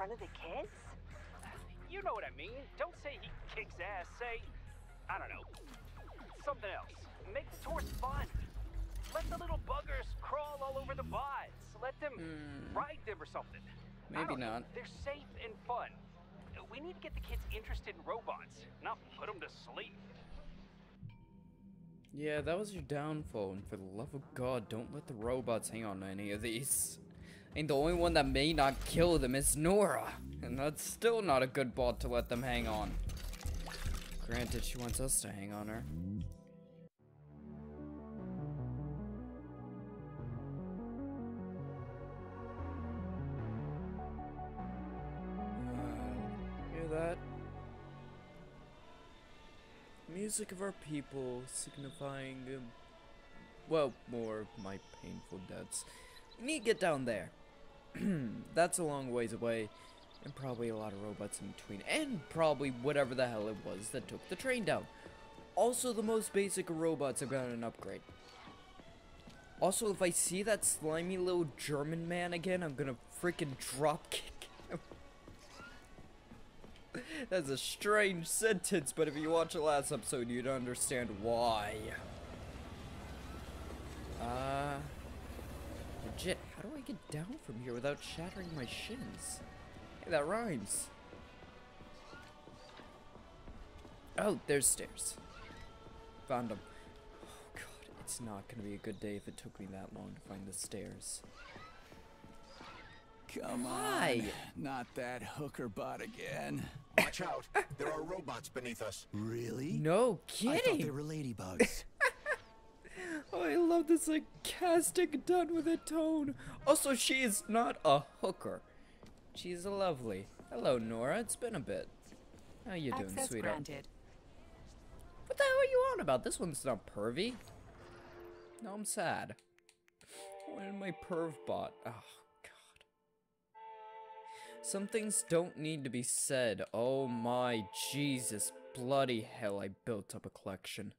front of the kids? You know what I mean. Don't say he kicks ass. Say, I don't know, something else. Make the tours fun. Let the little buggers crawl all over the bods. Let them Hmm. ride them or something. Maybe don't know. not. They're safe and fun. We need to get the kids interested in robots, not put them to sleep. Yeah, that was your downfall, and for the love of God, don't let the robots hang on to any of these. And the only one that may not kill them is Nora, and that's still not a good bot to let them hang on. Granted, she wants us to hang on her. Uh, hear that? Music of our people, signifying, um, well, more of my painful deaths. We need to get down there. That's a long ways away, and probably a lot of robots in between, and probably whatever the hell it was that took the train down. Also, the most basic robots have gotten an upgrade. Also, if I see that slimy little German man again, I'm gonna freaking drop kick him. That's a strange sentence, but if you watch the last episode, you'd understand why. Uh, legit, how do I get down from here without shattering my shins? Hey, that rhymes. Oh, there's stairs. Found them. Oh god, it's not gonna be a good day if it took me that long to find the stairs. Come Why? on. Not that hooker bot again. Watch out. There are robots beneath us. Really? No kidding. I thought kidding! they were ladybugs. Oh, I love the sarcastic done with a tone. Also, she is not a hooker. She's a lovely. Hello, Nora. It's been a bit. How you doing, Access sweetheart? granted. What the hell are you on about? This one's not pervy. No, I'm sad. When my perv bot. Oh, God. Some things don't need to be said. Oh my Jesus bloody hell, I built up a collection.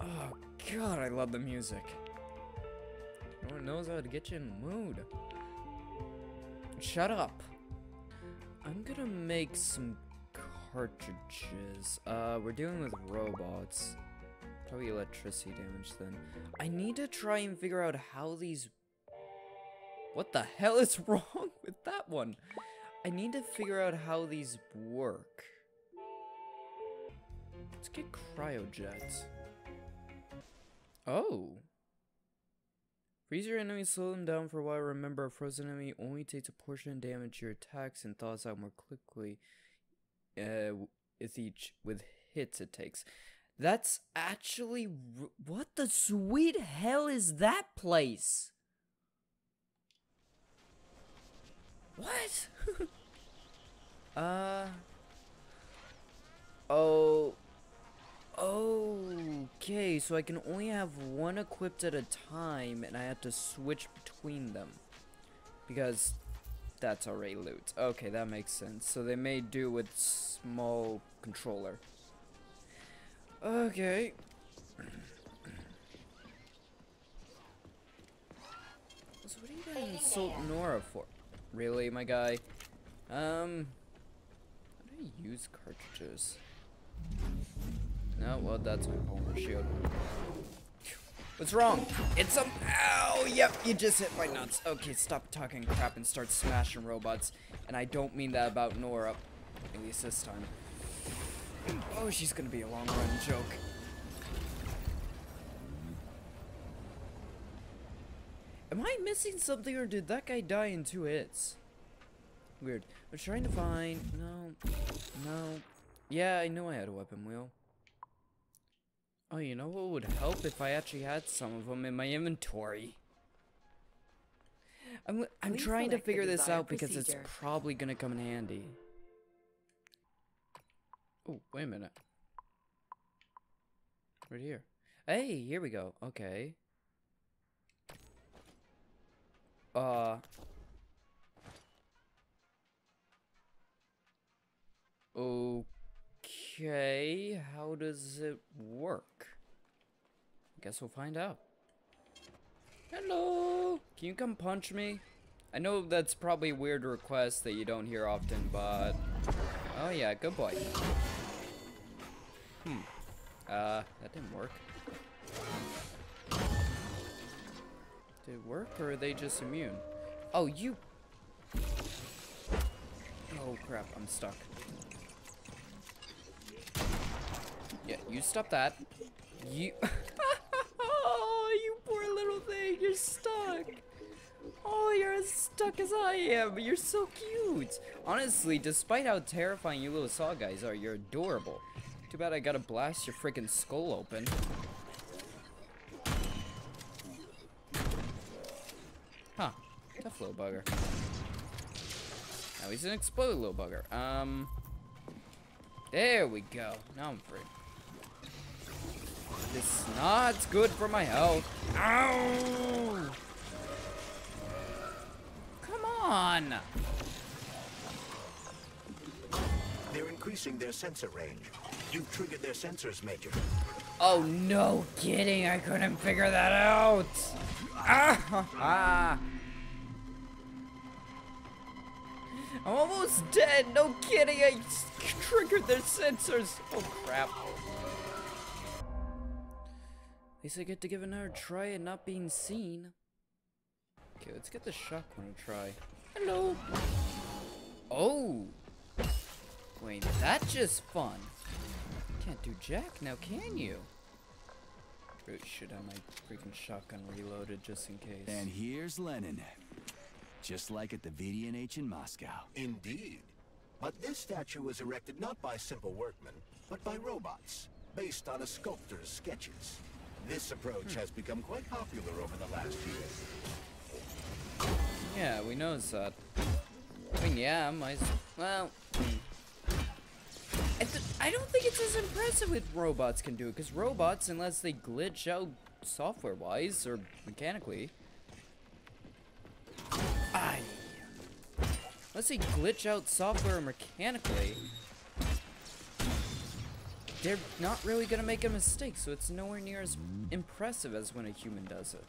Oh God, I love the music. No one knows how to get you in the mood. Shut up. I'm gonna make some cartridges. Uh, we're dealing with robots. Probably electricity damage then. I need to try and figure out how these... What the hell is wrong with that one? I need to figure out how these work. Let's get cryojets. Oh. Freeze your enemies, slow them down for a while. Remember, a frozen enemy only takes a portion of damage your attacks and thaws out more quickly uh, with each with hits it takes. That's actually what the sweet hell is that place? What? uh. Oh. Okay, so I can only have one equipped at a time, and I have to switch between them. Because that's already loot. Okay, that makes sense. So they may do with small controller. Okay. So what are you gonna insult Nora for? Really, my guy? Um, how do I use cartridges? No, well, that's my polymer shield. What's wrong? It's some. Ow! Yep, you just hit my nuts. Okay, stop talking crap and start smashing robots. And I don't mean that about Nora. At least this time. Oh, she's gonna be a long run joke. Am I missing something or did that guy die in two hits? Weird. I'm trying to find. No. No. Yeah, I know I had a weapon wheel. Oh, you know what would help if I actually had some of them in my inventory? I'm, I'm Please trying to figure this out because procedure. it's probably gonna come in handy. Oh, wait a minute. Right here. Hey, here we go. Okay. Uh. Okay, how does it work? Guess we'll find out. Hello! Can you come punch me? I know that's probably a weird request that you don't hear often, but... Oh yeah, good boy. Hmm. Uh, that didn't work. Did it work, or are they just immune? Oh, you... Oh crap, I'm stuck. Yeah, you stop that. You... you're stuck. Oh, you're as stuck as I am. You're so cute. Honestly, despite how terrifying you little saw guys are, you're adorable. Too bad I gotta blast your freaking skull open. Huh. Tough little bugger. Now he's an exploded little bugger. Um. There we go. Now I'm free. This is not good for my health. Ow! Come on! They're increasing their sensor range. You've triggered their sensors, Major. Oh, no kidding. I couldn't figure that out. Ah! ah. I'm almost dead. No kidding. I triggered their sensors. Oh, crap. At least I get to give another try at not being seen. Okay, let's get the shotgun a try. Hello. Oh. Wait, that's just fun. Can't do jack now, can you? Really should have my freaking shotgun reloaded just in case. And here's Lenin. Just like at the VDNH in Moscow. Indeed. But this statue was erected not by simple workmen, but by robots, based on a sculptor's sketches. This approach has become quite popular over the last year. Yeah, we noticed that. I mean, yeah, my well. hmm. I, I don't think it's as impressive with robots can do it, because robots, unless they glitch out software-wise or mechanically, Aye. Unless they glitch out software mechanically, they're not really gonna make a mistake, so it's nowhere near as impressive as when a human does it.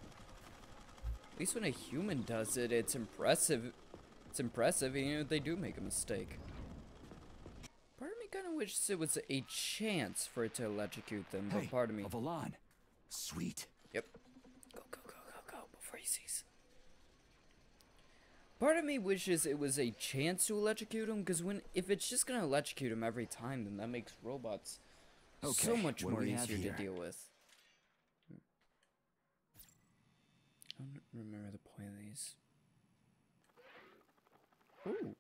At least when a human does it, it's impressive. It's impressive, even if they do make a mistake. Part of me kind of wishes it was a chance for it to electrocute them, but Hey, part of me. a Volan. Sweet. Yep. Go, go, go, go, go, before he sees. Part of me wishes it was a chance to electrocute him, because when if it's just gonna electrocute him every time, then that makes robots so much more easier here? to deal with. I don't remember the point of these. Ooh.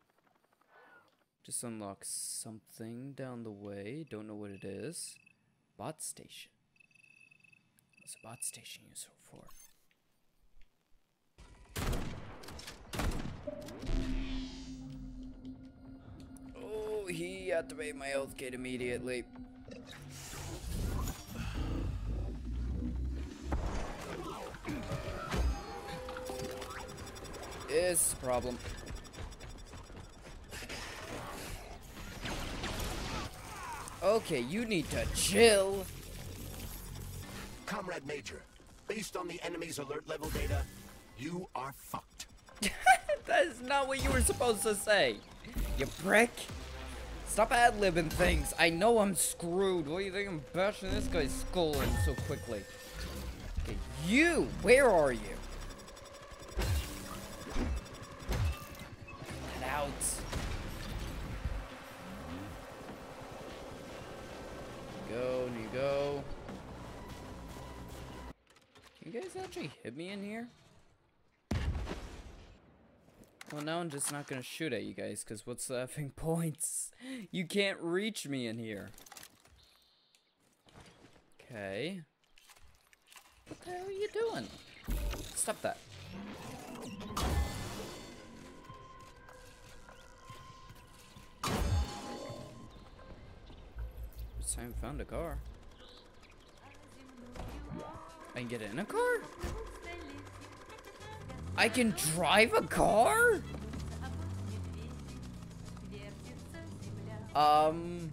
Just unlock something down the way. Don't know what it is. Bot station. What's a bot station useful for? Oh, he activated my health kit immediately. Is a problem. Okay, you need to chill. Comrade Major, based on the enemy's alert level data, you are fucked. That is not what you were supposed to say. You prick. Stop ad-libbing things. I know I'm screwed. What do you think I'm bashing this guy's skull in so quickly? Okay, you! Where are you? Out. Go, you go. Can you guys actually hit me in here? Well, now I'm just not gonna shoot at you guys, because what's the effing points? You can't reach me in here. Okay. What the hell are you doing? Stop that. I found a car. I can get in a car? I can drive a car? Um.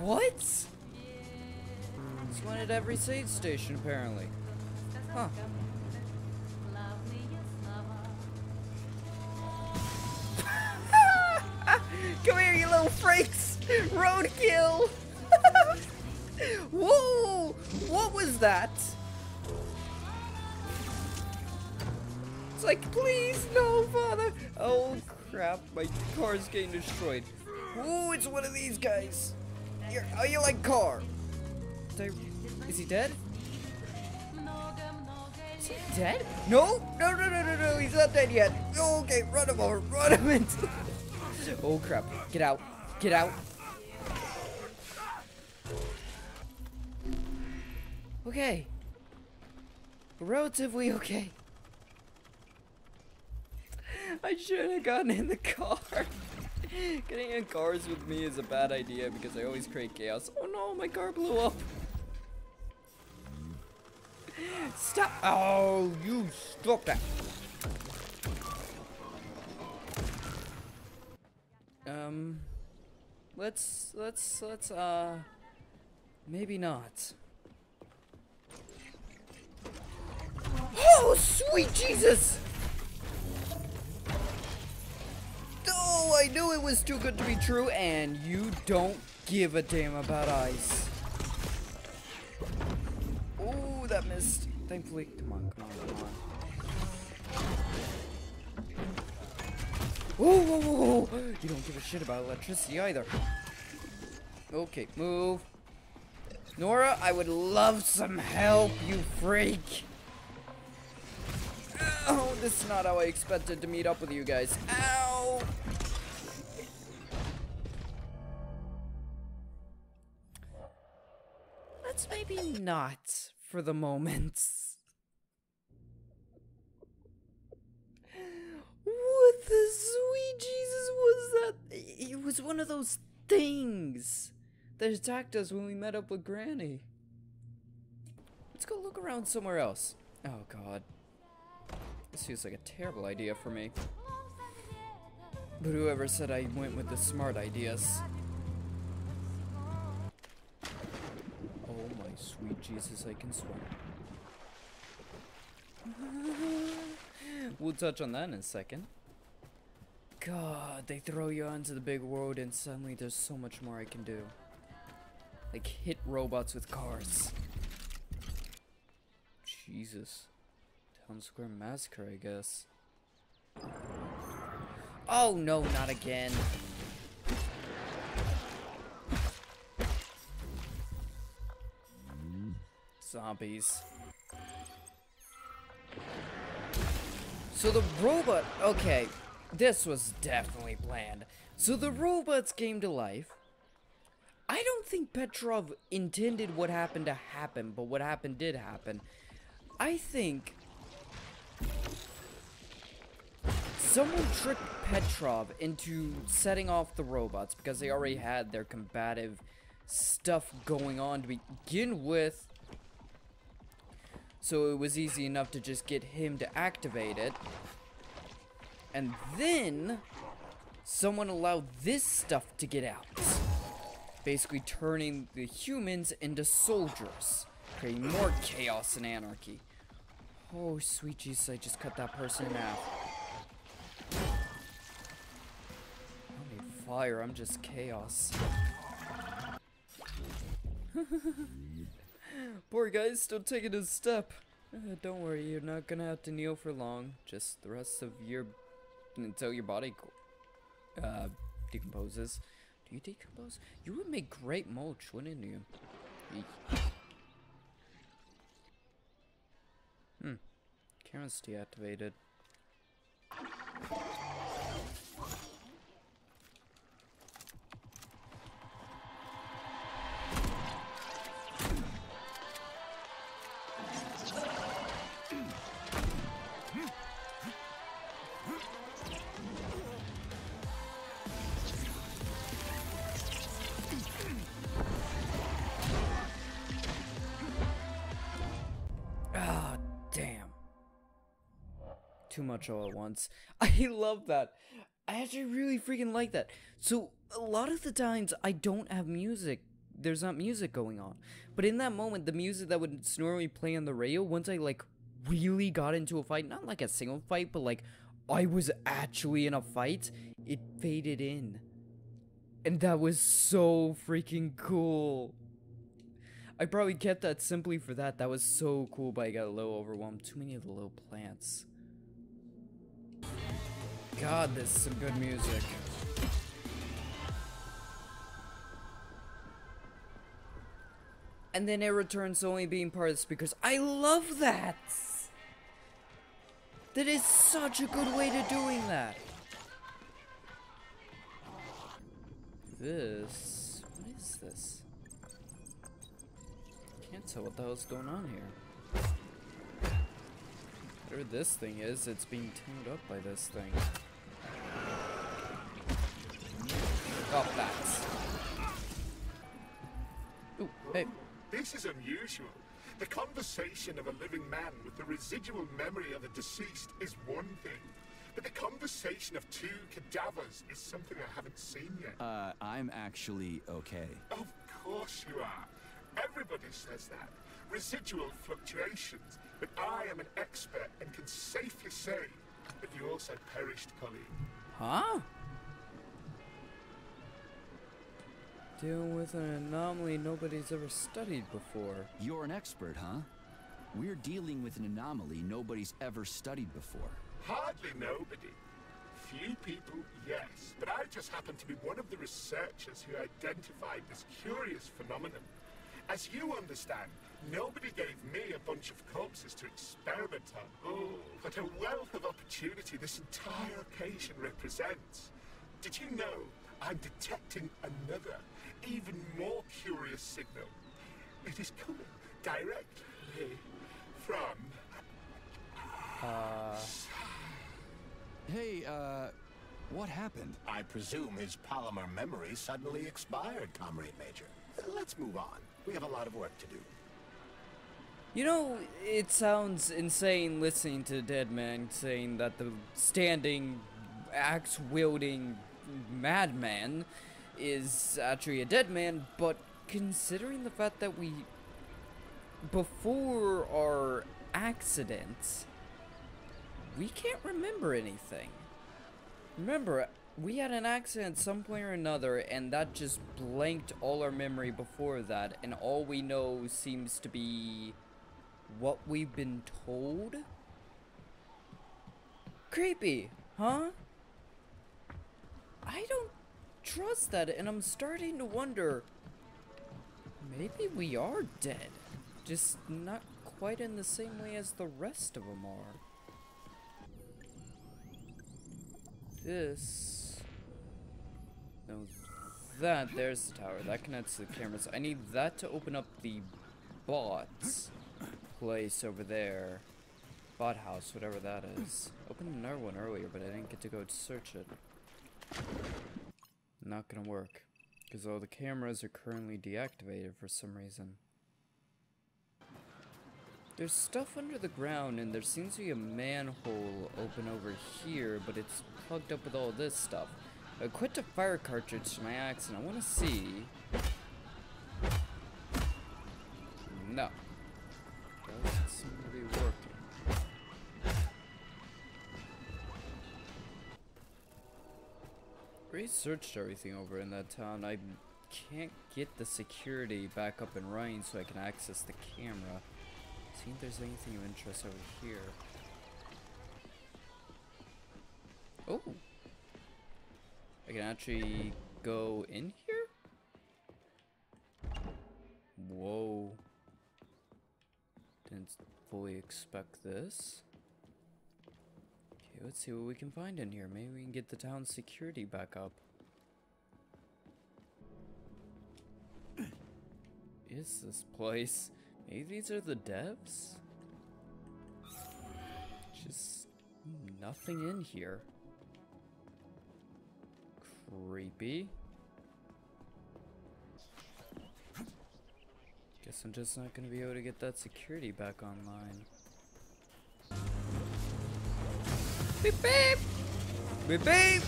What? It's one at every save station, apparently. Huh. Freaks! Roadkill! Whoa! What was that? It's like, please, no, father! Oh, crap, my car's getting destroyed. Ooh, it's one of these guys. You're, oh, you like car? I, is he dead? Is he dead? No, no, no, no, no, no, he's not dead yet. Okay, run him over, run him into. oh crap! Get out! Get out! Okay. Relatively okay. I should have gotten in the car. Getting in cars with me is a bad idea because I always create chaos. Oh no, my car blew up. Stop! Oh, you stop that. Um, let's, let's, let's, uh, maybe not. Oh, sweet Jesus! Oh, I knew it was too good to be true, and you don't give a damn about ice. Oh, that missed. Thankfully, come on, come on, come on. Whoa, whoa, whoa! You don't give a shit about electricity either. Okay, move. Nora, I would love some help, you freak. Oh, this is not how I expected to meet up with you guys. Ow! Let's maybe not for the moment. What the sweet Jesus was that? It was one of those things that attacked us when we met up with Granny. Let's go look around somewhere else. Oh god. This feels like a terrible idea for me. But whoever said I went with the smart ideas? Oh my sweet Jesus, I can swim. we'll touch on that in a second. God, they throw you onto the big road and suddenly there's so much more I can do. Like hit robots with cars. Jesus. Town Square Massacre, I guess. Oh no, not again. Zombies. So the robot, okay, this was definitely planned. So the robots came to life. I don't think Petrov intended what happened to happen, but what happened did happen. I think someone tricked Petrov into setting off the robots because they already had their combative stuff going on to begin with. So it was easy enough to just get him to activate it. And then someone allowed this stuff to get out. Basically turning the humans into soldiers. Creating more chaos and anarchy. Oh, sweet Jesus, I just cut that person in half. I need fire, I'm just chaos. Poor guy's still taking his step. Uh, don't worry, you're not gonna have to kneel for long. Just the rest of your... until your body uh, decomposes. Do you decompose? You would make great mulch, wouldn't you? Hmm. Camera's deactivated. Much all at once. I love that. I actually really freaking like that. So, a lot of the times, I don't have music. There's not music going on. But in that moment, the music that would normally play on the radio, once I, like, really got into a fight, not like a single fight, but like, I was actually in a fight, it faded in. And that was so freaking cool. I probably kept that simply for that. That was so cool, but I got a little overwhelmed. Too many of the little plants. God, this is some good music. And then it returns only being part of the speakers. I love that! That is such a good way to doing that. This... What is this? Can't tell what the hell's going on here. Whatever this thing is, it's being tuned up by this thing. Oh, bats. Ooh, hey. This is unusual. The conversation of a living man with the residual memory of a deceased is one thing. But the conversation of two cadavers is something I haven't seen yet. Uh, I'm actually okay. Of course you are. Everybody says that. Residual fluctuations. But I am an expert and can safely say that you also perished, colleague. Huh? Dealing with an anomaly nobody's ever studied before. You're an expert, huh? We're dealing with an anomaly nobody's ever studied before. Hardly nobody. Few people, yes, but I just happen to be one of the researchers who identified this curious phenomenon. As you understand, nobody gave me a bunch of corpses to experiment on. Oh, what a wealth of opportunity this entire occasion represents. Did you know I'm detecting another, even more curious signal? It is coming directly from Uh, Hey, uh, what happened? I presume his polymer memory suddenly expired, Comrade Major. Let's move on. We have a lot of work to do. you know, it sounds insane listening to the Dead Man saying that the standing, axe wielding madman is actually a dead man, but considering the fact that we, before our accident, we can't remember anything. Remember, we had an accident some point or another, and that just blanked all our memory before that, and all we know seems to be what we've been told? Creepy, huh? I don't trust that, and I'm starting to wonder maybe we are dead. Just not quite in the same way as the rest of them are. This. No, that. There's the tower. That connects to the cameras. I need that to open up the bots place over there. Bot house, whatever that is. Opened another one earlier, but I didn't get to go search it. Not gonna work. Because all the cameras are currently deactivated for some reason. There's stuff under the ground, and there seems to be a manhole open over here, but it's plugged up with all this stuff. I equipped a fire cartridge to my axe, and I want to see. No. Researched everything over in that town. I can't get the security back up and running so I can access the camera. See if there's anything of interest over here. Oh! I can actually go in here? Whoa. Didn't fully expect this. Let's see what we can find in here. Maybe we can get the town's security back up. Is this place? Maybe these are the devs? Just nothing in here. Creepy. Guess I'm just not gonna be able to get that security back online. Beep beep! Beep beep!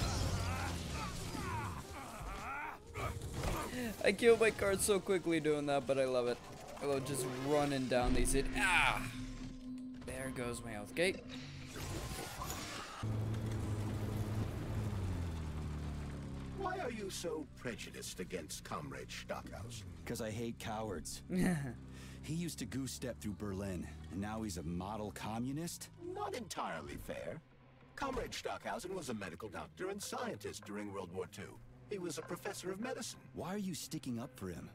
I killed my card so quickly doing that, but I love it. I love just running down these it. Ah! There goes my health gate. Why are you so prejudiced against Comrade Stockhausen? Because I hate cowards. he used to goose step through Berlin, and now he's a model communist? Not entirely fair. Comrade Stockhausen was a medical doctor and scientist during World War II. He was a professor of medicine. Why are you sticking up for him?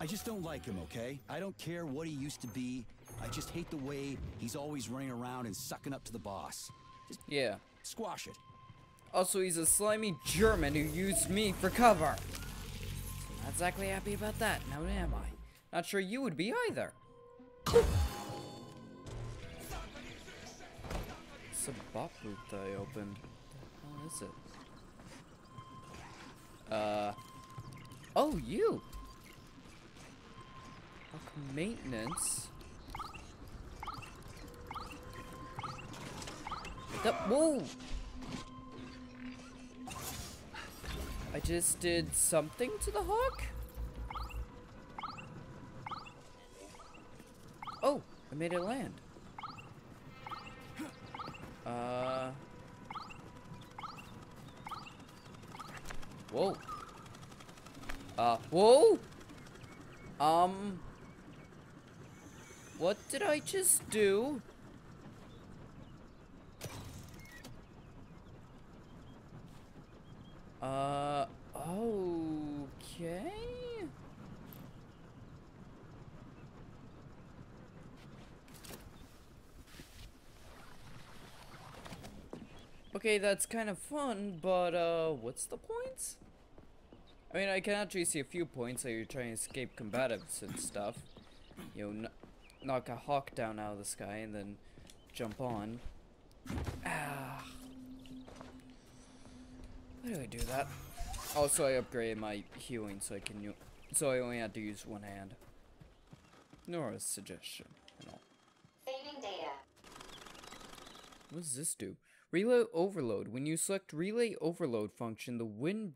I just don't like him, okay? I don't care what he used to be. I just hate the way he's always running around and sucking up to the boss. Just Yeah. squash it. Also, he's a slimy German who used me for cover. So not exactly happy about that, now am I? Not sure you would be either. A bot boot that I opened. What is it? Uh. Oh, you! Maintenance. The, whoa! I just did something to the hawk? Oh, I made it land. Uh. Whoa. Uh, whoa! Um. What did I just do? Uh, okay. Okay, that's kind of fun, but uh, what's the point? I mean, I can actually see a few points that you're trying to escape combatives and stuff. You know, kn knock a hawk down out of the sky and then jump on. Ah. Why do I do that? Also, I upgraded my healing so I can so I only had to use one hand. Nor a suggestion and all. Saving data. What does this do? Relay overload. When you select relay overload function, the wind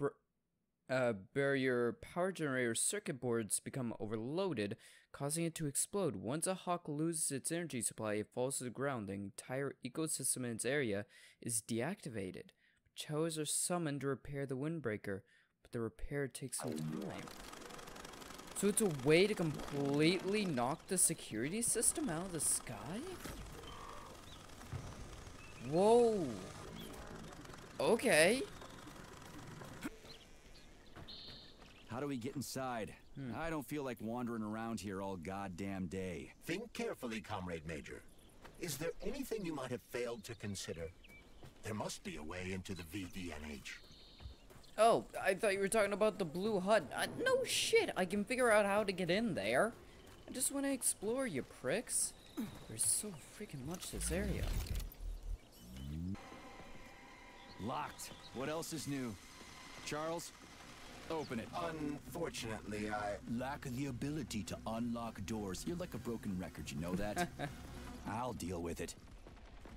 uh, barrier power generator circuit boards become overloaded, causing it to explode. Once a hawk loses its energy supply, it falls to the ground. The entire ecosystem in its area is deactivated. Chows are summoned to repair the windbreaker, but the repair takes some time. So it's a way to completely knock the security system out of the sky? Whoa. Okay. How do we get inside? I don't feel like wandering around here all goddamn day. Think carefully, Comrade Major. Is there anything you might have failed to consider? There must be a way into the VDNH. Oh, I thought you were talking about the blue hut. Uh, no shit, I can figure out how to get in there. I just want to explore, you pricks. There's so freaking much this area. Locked. What else is new? Charles, open it. Unfortunately, I... Lack the ability to unlock doors. You're like a broken record, you know that? I'll deal with it.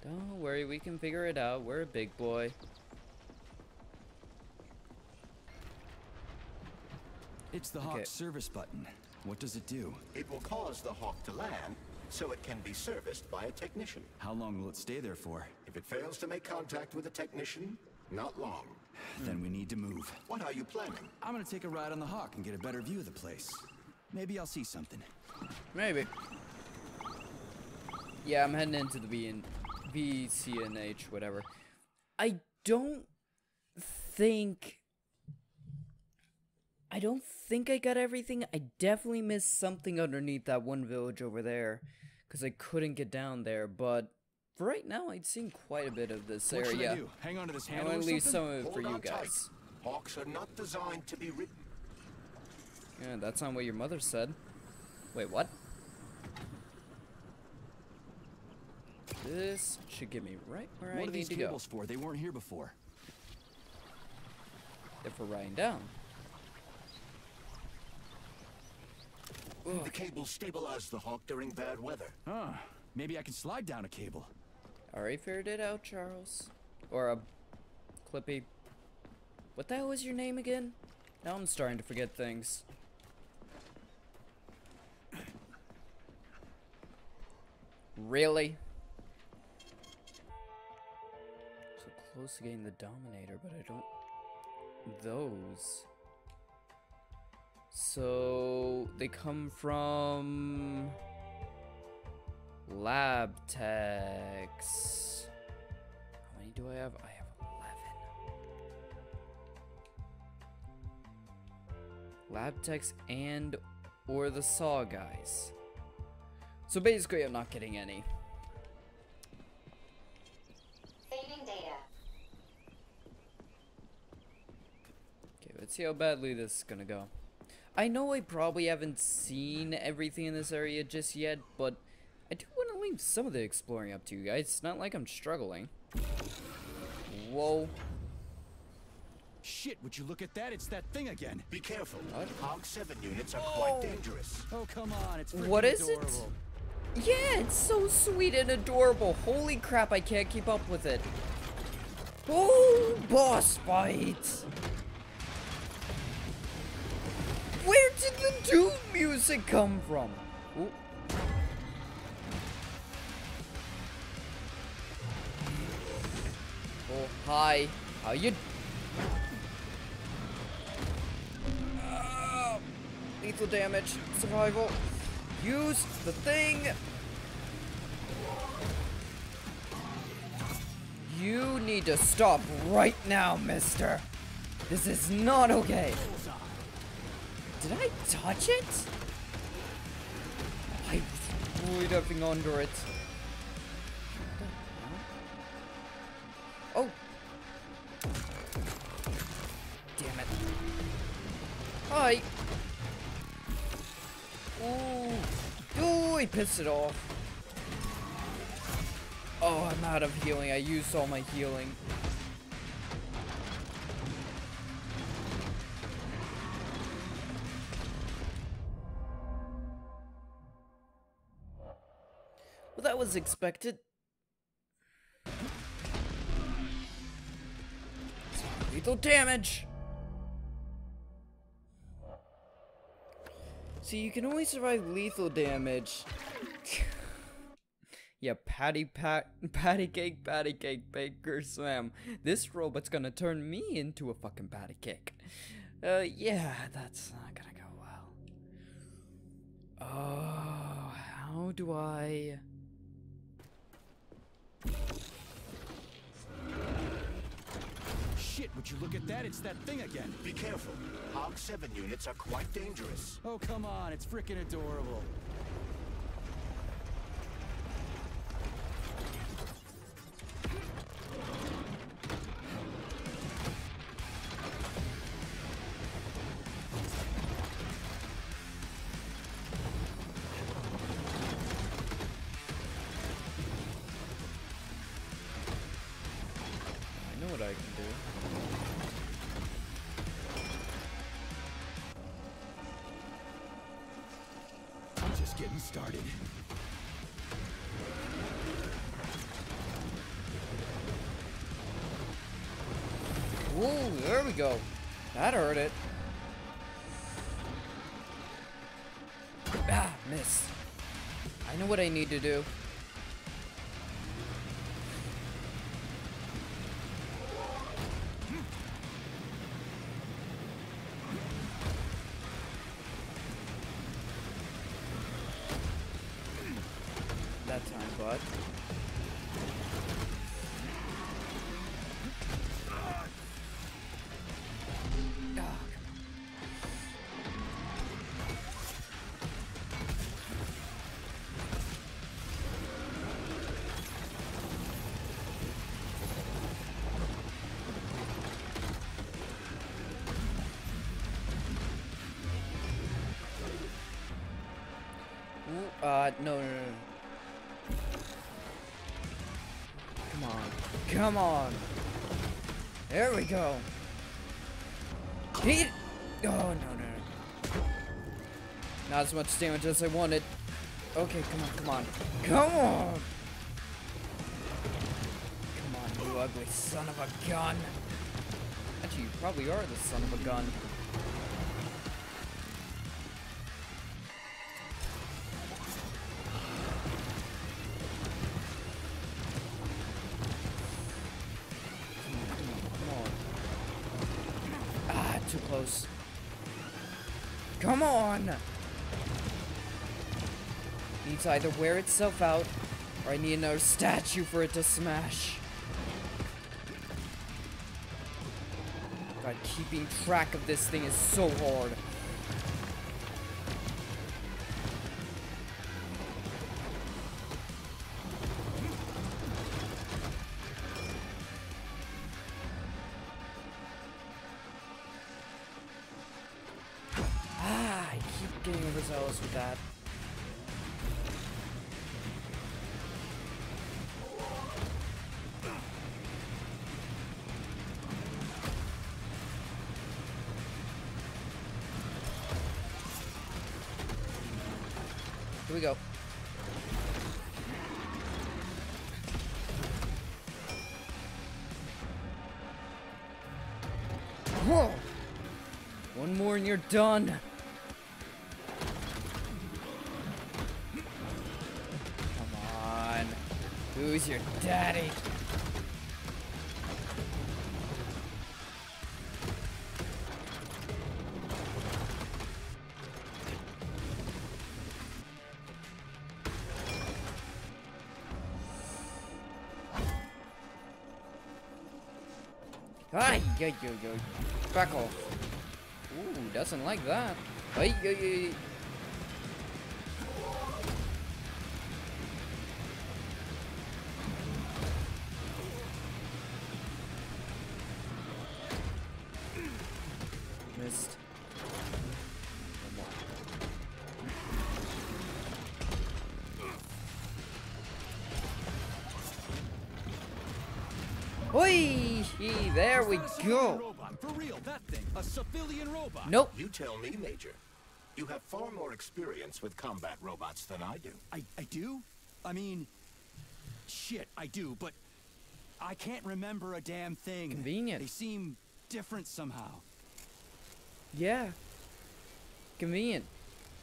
Don't worry, we can figure it out. We're a big boy. It's the Okay. Hawk service button. What does it do? It will cause the Hawk to land, so it can be serviced by a technician. How long will it stay there for? If it fails to make contact with a technician, not long. Then we need to move. What are you planning? I'm gonna take a ride on the Hawk and get a better view of the place. Maybe I'll see something. Maybe. Yeah, I'm heading into the V and VCNH, whatever. I don't think. I don't think I got everything. I definitely missed something underneath that one village over there, because I couldn't get down there. But for right now, I'd seen quite a bit of this What area. I? Hang on to this I handle or to leave some of it for you on tight. guys. Hawks are not designed to be ridden. Yeah, that's not what your mother said. Wait, what? This should get me right where I What are need these to go. cables for? They weren't here before. They're for riding down. The cable stabilize the Hawk during bad weather. Huh. Maybe I can slide down a cable. Already figured it out, Charles. Or a Clippy. What the hell was your name again? Now I'm starting to forget things. Really? So close to getting the Dominator, but I don't those. So they come from lab techs. How many do I have? I have 11. Lab techs and or the saw guys. So basically I'm not getting any. Saving data. Okay, let's see how badly this is gonna go. I know I probably haven't seen everything in this area just yet, but I do want to leave some of the exploring up to you guys. It's not like I'm struggling. Whoa. Shit, would you look at that? It's that thing again. Be careful. What? Hog 7 units are Oh. quite dangerous. Oh, come on. It's freaking What is it? Yeah, it's so sweet and adorable. Holy crap, I can't keep up with it. Oh, boss fight. Where did the Doom music come from? Ooh. Oh, hi. How you? Ah, lethal damage, survival. Use the thing. You need to stop right now, mister. This is not okay. Did I touch it? I was really under it. Oh. Damn it. Hi. Ooh. Ooh, he pissed it off. Oh, I'm out of healing. I used all my healing. Expected. Lethal damage! See, you can only survive lethal damage. yeah, patty pat patty cake, patty cake, baker slam. This robot's gonna turn me into a fucking patty cake. Uh, yeah, that's not gonna go well. Oh, how do I? Shit, would you look at that? It's that thing again. Be careful. Hog 7 units are quite dangerous. Oh, come on. It's freaking adorable. Go. Come on. There we go. Eat. Oh, no, no, no. Not as much damage as I wanted. Okay, come on, come on. Come on! Come on, you ugly son of a gun. Actually, you probably are the son of a gun. To either wear itself out, or I need another statue for it to smash. God, keeping track of this thing is so hard. Done. Come on. Who's your daddy? Ay, yo, yo, yo. Off. Doesn't like that. Ay, ay, ay. Oi! There we go. A civilian robot. Nope. You tell me, Major. You have far more experience with combat robots than I do. I, I do? I mean, shit, I do, but I can't remember a damn thing. Convenient. They seem different somehow. Yeah. Convenient.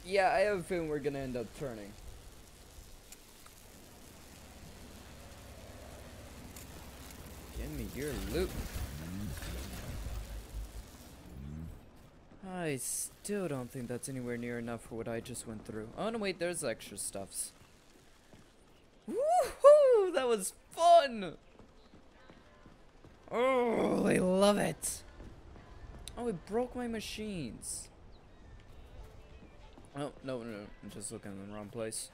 Yeah, I have a feeling we're gonna end up turning. Give me your loot. I still don't think that's anywhere near enough for what I just went through. Oh no, wait, there's extra stuffs. Woohoo! That was fun! Oh, I love it! Oh, it broke my machines. Oh, no, no, no. I'm just looking in the wrong place.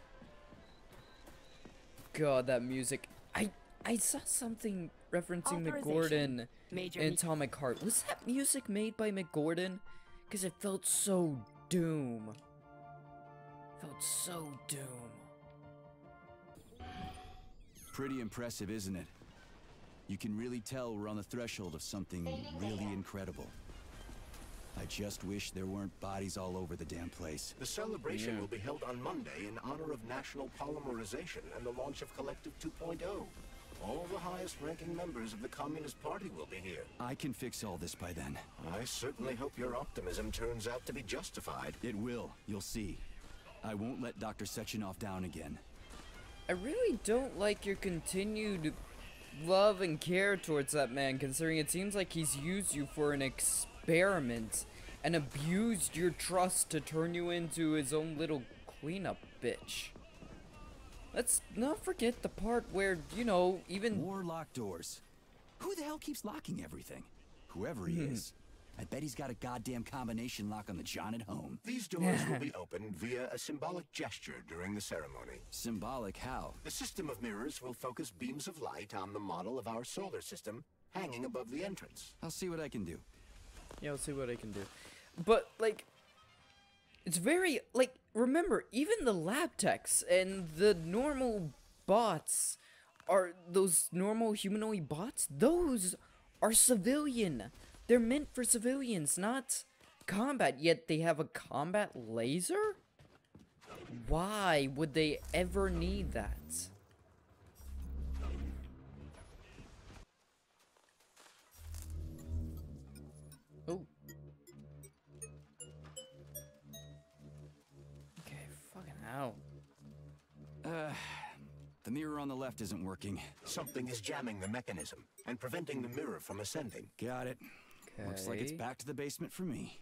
God, that music. I I saw something referencing. Mick Gordon Major me- Atomic Heart. Was that music made by Mick Gordon? Because it felt so doom. Felt so doom. Pretty impressive, isn't it? You can really tell we're on the threshold of something really incredible. I just wish there weren't bodies all over the damn place. The celebration Yeah. will be held on Monday in honor of National Polymerization and the launch of Collective 2.0. All the highest-ranking members of the Communist Party will be here. I can fix all this by then. I certainly hope your optimism turns out to be justified. It will, you'll see. I won't let Dr. Sechenov down again. I really don't like your continued love and care towards that man, considering it seems like he's used you for an experiment and abused your trust to turn you into his own little cleanup bitch. Let's not forget the part where, you know, even. More locked doors. Who the hell keeps locking everything? Whoever he hmm. is. I bet he's got a goddamn combination lock on the John at home. These doors will be opened via a symbolic gesture during the ceremony. Symbolic how? The system of mirrors will focus beams of light on the model of our solar system hanging above the entrance. I'll see what I can do. Yeah, I'll see what I can do. But, like, it's very, like, remember, even the lab techs and the normal bots are those normal humanoid bots? Those are civilian. They're meant for civilians, not combat, yet they have a combat laser? Why would they ever need that? Fucking. Uh, the mirror on the left isn't working. Something is jamming the mechanism and preventing the mirror from ascending. Got it. Looks like it's back to the basement for me.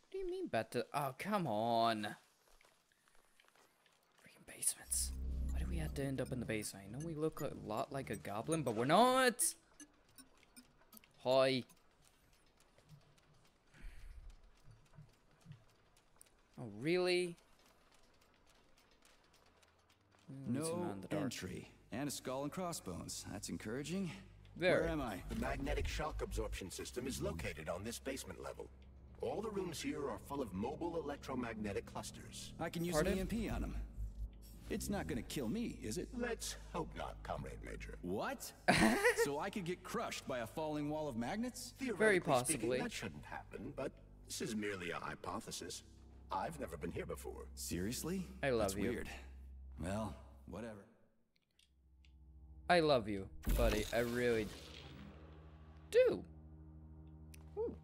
What do you mean back to? Oh, come on. Freaking basements. Why do we have to end up in the basement? I know we look a lot like a goblin, but we're not. Hi. Oh, really? Mm, it's No not the dark. entry. And a skull and crossbones. That's encouraging. Very. Where am I? The magnetic shock absorption system is located on this basement level. All the rooms here are full of mobile electromagnetic clusters. I can use Pardon? an EMP on them. It's not gonna kill me, is it? Let's hope not, Comrade Major. What? so I could get crushed by a falling wall of magnets? Theoretically possibly. Speaking, that shouldn't happen, but this is merely a hypothesis. I've never been here before. Seriously? I love That's you. weird. Well, whatever. I love you, buddy. I really do. Ooh.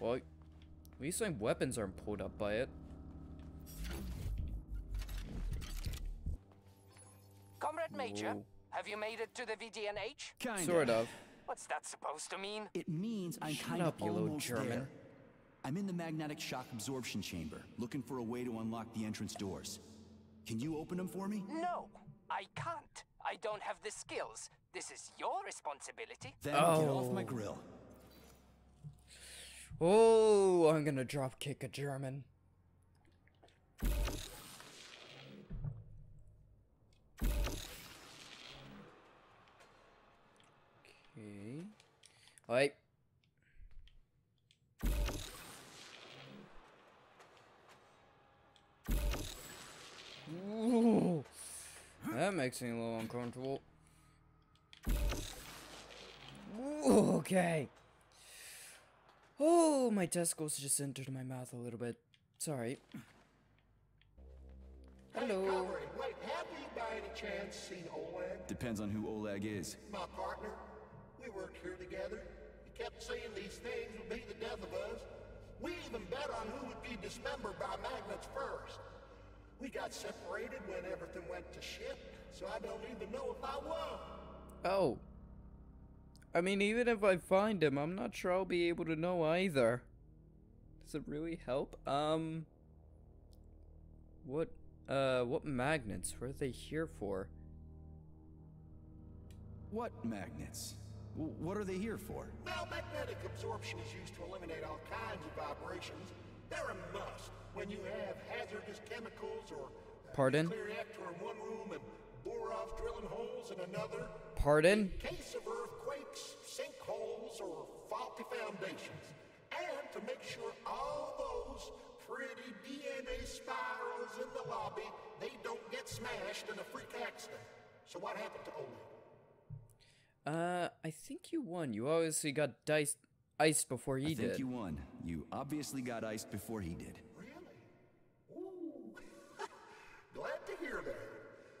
Well, at least my weapons aren't pulled up by it. Comrade Major, Whoa. have you made it to the VDNH? Kinda. Sort of. What's that supposed to mean? It means I'm Shut kind up, of you little almost German. there. I'm in the magnetic shock absorption chamber, looking for a way to unlock the entrance doors. Can you open them for me? No, I can't. I don't have the skills. This is your responsibility. Then get off my Oh. grill. Oh, I'm gonna drop kick a German. Okay. Wait. Ooh, that makes me a little uncomfortable. Ooh, okay. Oh, my testicles just entered my mouth a little bit. Sorry. Hello. Comrade, wait, have you by any chance seen Oleg? Depends on who Oleg is. My partner. We worked here together. He kept saying these things would be the death of us. We even bet on who would be dismembered by magnets first. We got separated when everything went to shit, so I don't even know if I won. Oh. I mean, even if I find him, I'm not sure I'll be able to know either. Does it really help? Um. What, uh, what magnets? What are they here for? What magnets? W- what are they here for? Well, magnetic absorption is used to eliminate all kinds of vibrations. They're a must when you have hazardous chemicals or Pardon? nuclear reactor in one room and bore-offs drilling holes in another. Pardon? case of earthquakes, sinkholes, or faulty foundations. And to make sure all those pretty DNA spirals in the lobby, they don't get smashed in a freak accident. So what happened to Oleg? Uh, I think you won. You obviously got diced, iced before he I think did. you won. You obviously got iced before he did. Glad to hear that.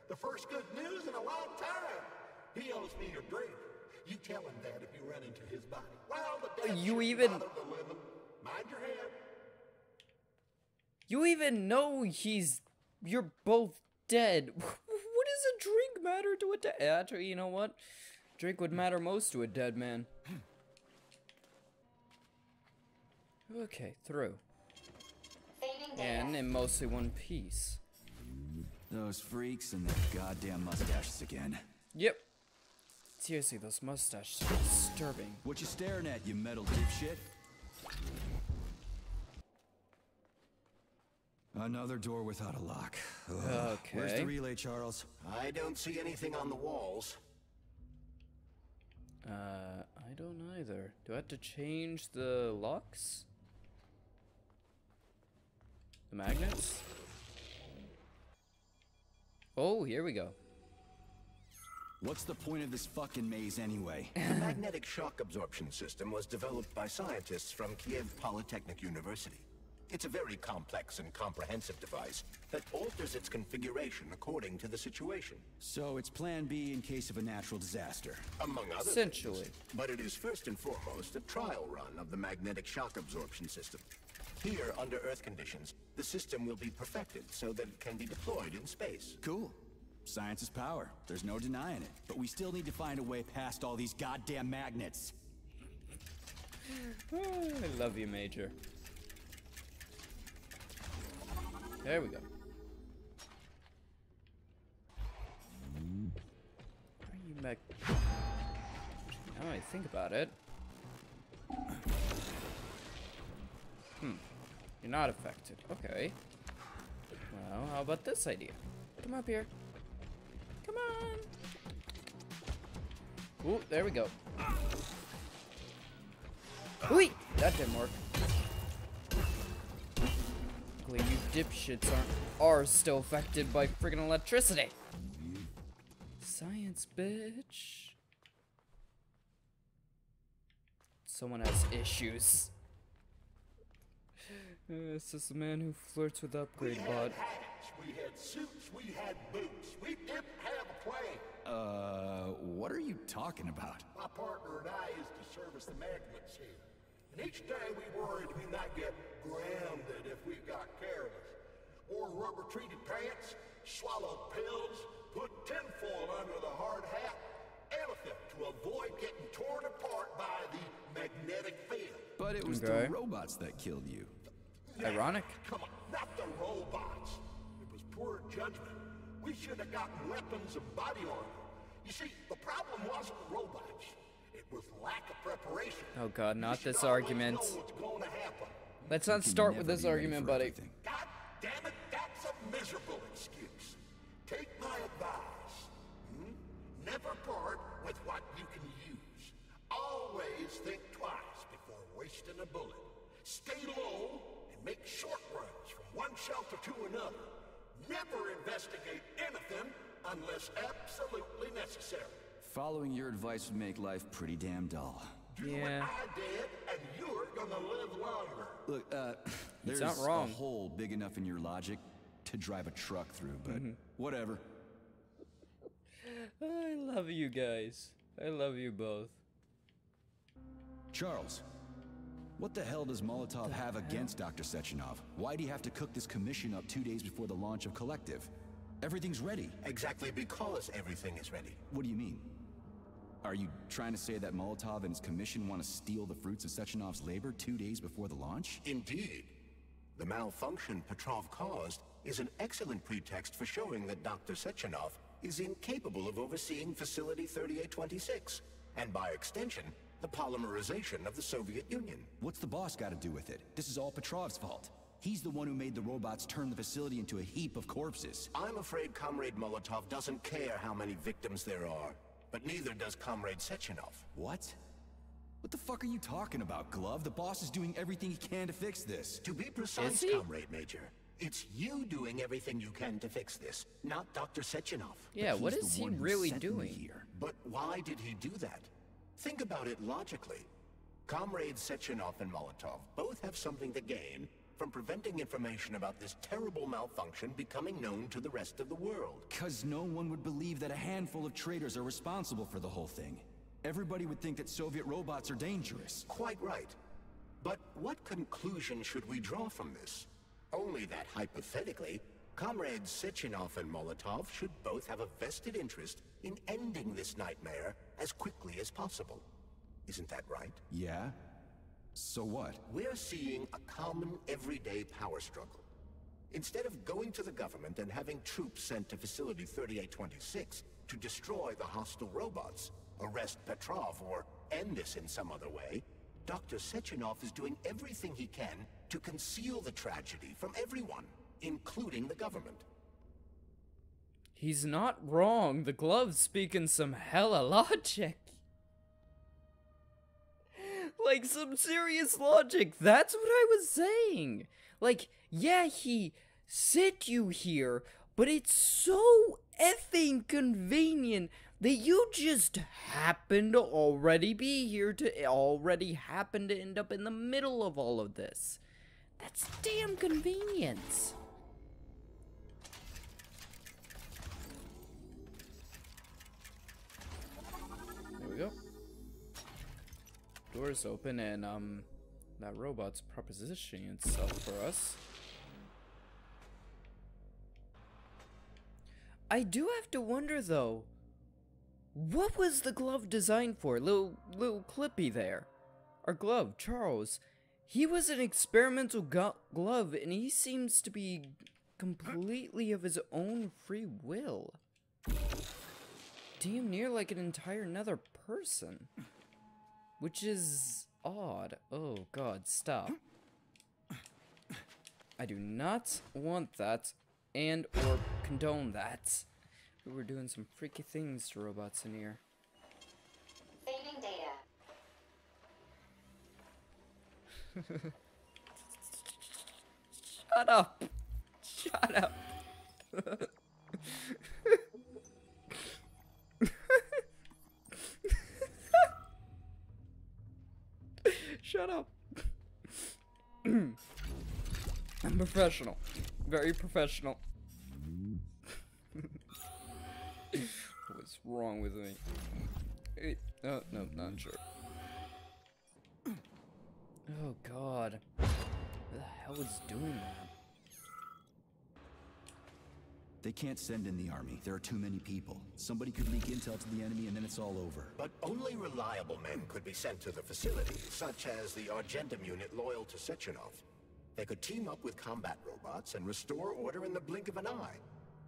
The first good news in a long time. He owes me a drink. You tell him that if you run into his body. Well, the dead You even- the living. Mind your head. You even know he's. You're both dead. What does a drink matter to a dead? Actually, you know what? Drink would matter most to a dead man. Okay, through. And in mostly one piece. Those freaks and their goddamn mustaches again. Yep. Seriously, those mustaches are disturbing. What you staring at, you metal dipshit? Another door without a lock. Ugh. Where's the relay, Charles? I don't see anything on the walls. Uh, I don't either. Do I have to change the locks? The magnets? Oh, here we go. What's the point of this fucking maze anyway? The magnetic shock absorption system was developed by scientists from Kiev Polytechnic University. It's a very complex and comprehensive device that alters its configuration according to the situation, so it's plan B in case of a natural disaster. among other Essentially. things. But it is first and foremost a trial run of the magnetic shock absorption system. Here, under Earth conditions, the system will be perfected so that it can be deployed in space. Cool. Science is power. There's no denying it. But we still need to find a way past all these goddamn magnets. I love you, Major. There we go. Are you mech? Now I think about it. Hmm. You're not affected. Okay. Well, how about this idea? Come up here. Come on. Ooh, there we go. Wait, that didn't work. Luckily, you dipshits aren't are still affected by friggin' electricity. Science, bitch. Someone has issues. Uh, this is the man who flirts with We upgrade had bot. hats, we had suits, we had boots. We didn't have a plane. Uh, what are you talking about? My partner and I used to service the magnets here. And each day we worried we might get grounded if we got careless. Wore rubber-treated pants, swallowed pills, put tinfoil under the hard hat, anything to avoid getting torn apart by the magnetic field. But it was Okay. the robots that killed you. Ironic. Come on, not the robots. It was poor judgment. We should have gotten weapons and body armor. You see, the problem wasn't robots. It was lack of preparation. Oh god, not should this argument. know what's gonna happen. Let's not start with this argument, buddy. everything. God damn it, that's a miserable excuse. Take my make short runs from one shelter to another. Never investigate anything unless absolutely necessary. Following your advice would make life pretty damn dull. Do Yeah. what I did, and you're gonna live longer. Look, uh, there's not wrong. a hole big enough in your logic to drive a truck through, but Mm-hmm. whatever. I love you guys. I love you both. Charles, what the hell does Molotov have against Dr. Sechenov? Why'd he have to cook this commission up two days before the launch of Collective? Everything's ready. Exactly because everything is ready. What do you mean? Are you trying to say that Molotov and his commission want to steal the fruits of Sechenov's labor two days before the launch? Indeed. The malfunction Petrov caused is an excellent pretext for showing that Dr. Sechenov is incapable of overseeing Facility 3826, and by extension, the polymerization of the Soviet Union. What's the boss got to do with it? This is all Petrov's fault. He's the one who made the robots turn the facility into a heap of corpses. I'm afraid Comrade Molotov doesn't care how many victims there are, but neither does Comrade Sechenov. What? What the fuck are you talking about, Glove? The boss is doing everything he can to fix this. To be precise, he? Comrade Major, it's you doing everything you can to fix this, not Dr. Sechenov. Yeah, what He's is the he really doing? here. But why did he do that? Think about it logically. Comrades Sechenov and Molotov both have something to gain from preventing information about this terrible malfunction becoming known to the rest of the world. Because no one would believe that a handful of traitors are responsible for the whole thing. Everybody would think that Soviet robots are dangerous. Quite right. But what conclusion should we draw from this? Only that hypothetically, comrades Sechenov and Molotov should both have a vested interest in ending this nightmare as quickly as possible. Isn't that right? Yeah? So what? We're seeing a common everyday power struggle. Instead of going to the government and having troops sent to Facility 3826 to destroy the hostile robots, arrest Petrov, or end this in some other way, Dr. Sechenov is doing everything he can to conceal the tragedy from everyone, including the government. He's not wrong. The glove's speaking some hella logic. Like some serious logic. That's what I was saying. Like, yeah, he sent you here, but it's so effing convenient that you just happen to already be here to already happen to end up in the middle of all of this. That's damn convenience. Doors open and um that robot's propositioning itself for us. I do have to wonder though, what was the glove designed for? Little little Clippy there. our glove, Charles. He was an experimental glove, and he seems to be completely of his own free will. Damn near like an entire another person. Which is odd. Oh god, stop. I do not want that and or condone that. We were doing some freaky things to robots in here. Saving data. Shut up! Shut up! Shut up! I'm professional. Very professional. What's wrong with me? No, no, not sure. Oh god. Who the hell is doing that? They can't send in the army. There are too many people. Somebody could leak intel to the enemy and then it's all over. But only reliable men could be sent to the facility, such as the Argentum unit loyal to Sechenov. They could team up with combat robots and restore order in the blink of an eye.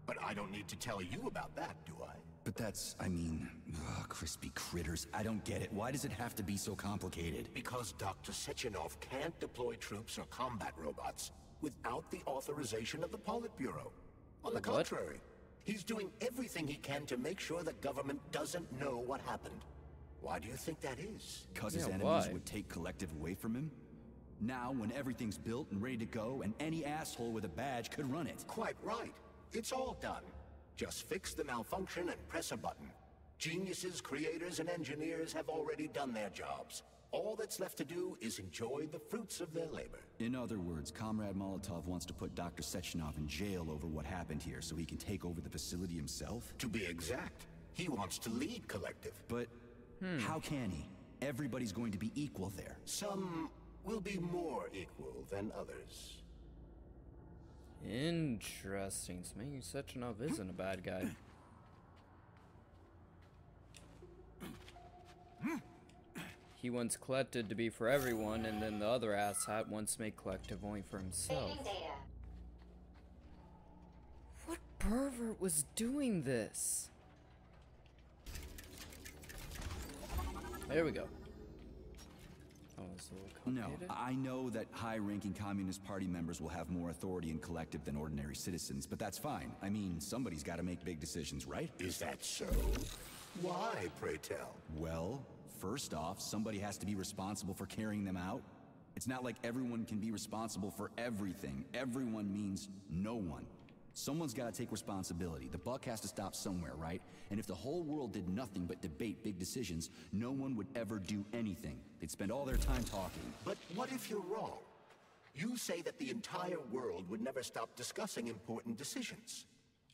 But I don't need to tell you about that, do I? But that's, I mean, ugh, crispy critters. I don't get it. Why does it have to be so complicated? Because Dr. Sechenov can't deploy troops or combat robots without the authorization of the Politburo. On the What? contrary, he's doing everything he can to make sure the government doesn't know what happened. Why do you think that is? Because his Yeah, enemies why? would take Collective away from him? Now, when everything's built and ready to go, and any asshole with a badge could run it. Quite right. It's all done. Just fix the malfunction and press a button. Geniuses, creators, and engineers have already done their jobs. All that's left to do is enjoy the fruits of their labor. In other words, Comrade Molotov wants to put Dr. Sechenov in jail over what happened here so he can take over the facility himself? To be exact, he wants to lead Collective. But hmm. how can he? Everybody's going to be equal there. Some will be more equal than others. Interesting. So maybe Sechenov isn't a bad guy. He wants Collective to be for everyone, and then the other asshat wants to make Collective only for himself. What pervert was doing this? There we go. Oh, it's a little No. I know that high-ranking Communist Party members will have more authority in Collective than ordinary citizens, but that's fine. I mean, somebody's got to make big decisions, right? Is that so? Why, pray tell? Well, first off, somebody has to be responsible for carrying them out. It's not like everyone can be responsible for everything. Everyone means no one. Someone's got to take responsibility. The buck has to stop somewhere, right? And if the whole world did nothing but debate big decisions, no one would ever do anything. They'd spend all their time talking. But what if you're wrong? You say that the entire world would never stop discussing important decisions.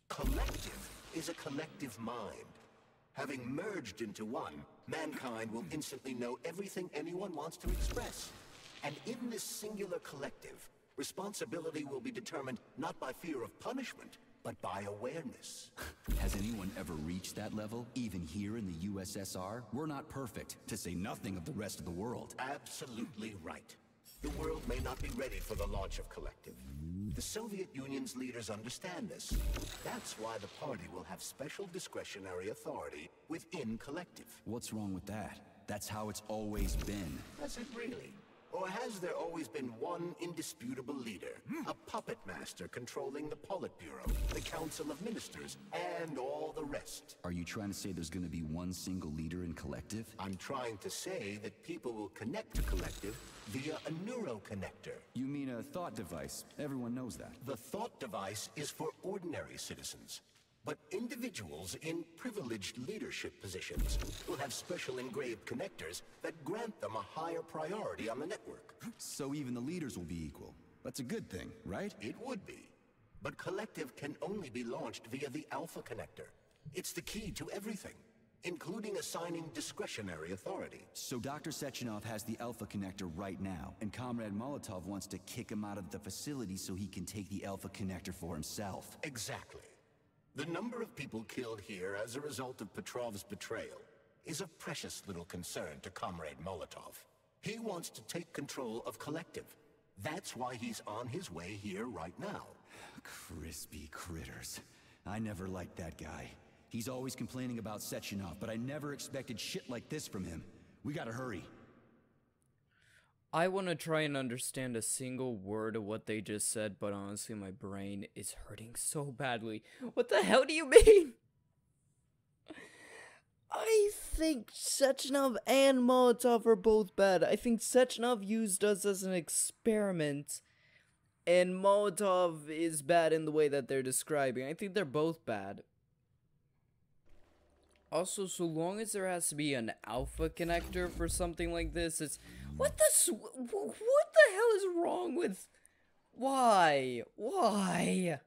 Collective is a collective mind. Having merged into one, mankind will instantly know everything anyone wants to express. And in this singular collective, responsibility will be determined not by fear of punishment, but by awareness. Has anyone ever reached that level? Even here in the USSR? We're not perfect, to say nothing of the rest of the world. Absolutely right. The world may not be ready for the launch of Collective. The Soviet Union's leaders understand this. That's why the party will have special discretionary authority within Collective. What's wrong with that? That's how it's always been. Has it really? Or has there always been one indisputable leader? A puppet master controlling the Politburo, the Council of Ministers, and all the rest? Are you trying to say there's gonna be one single leader in Collective? I'm trying to say that people will connect to Collective via a neuroconnector. You mean a thought device. Everyone knows that. The thought device is for ordinary citizens. But individuals in privileged leadership positions will have special engraved connectors that grant them a higher priority on the network. So even the leaders will be equal. That's a good thing, right? It would be. But Collective can only be launched via the Alpha Connector. It's the key to everything, including assigning discretionary authority. So Dr. Sechenov has the Alpha Connector right now, and Comrade Molotov wants to kick him out of the facility so he can take the Alpha Connector for himself. Exactly. The number of people killed here as a result of Petrov's betrayal is of precious little concern to Comrade Molotov. He wants to take control of Collective. That's why he's on his way here right now. Crispy critters. I never liked that guy. He's always complaining about Sechenov, but I never expected shit like this from him. We gotta hurry. I want to try and understand a single word of what they just said, but honestly, my brain is hurting so badly. What the hell do you mean? I think Sechenov and Molotov are both bad. I think Sechenov used us as an experiment, and Molotov is bad in the way that they're describing. I think they're both bad. Also, so long as there has to be an alpha connector for something like this, it's what the what the hell is wrong with why why?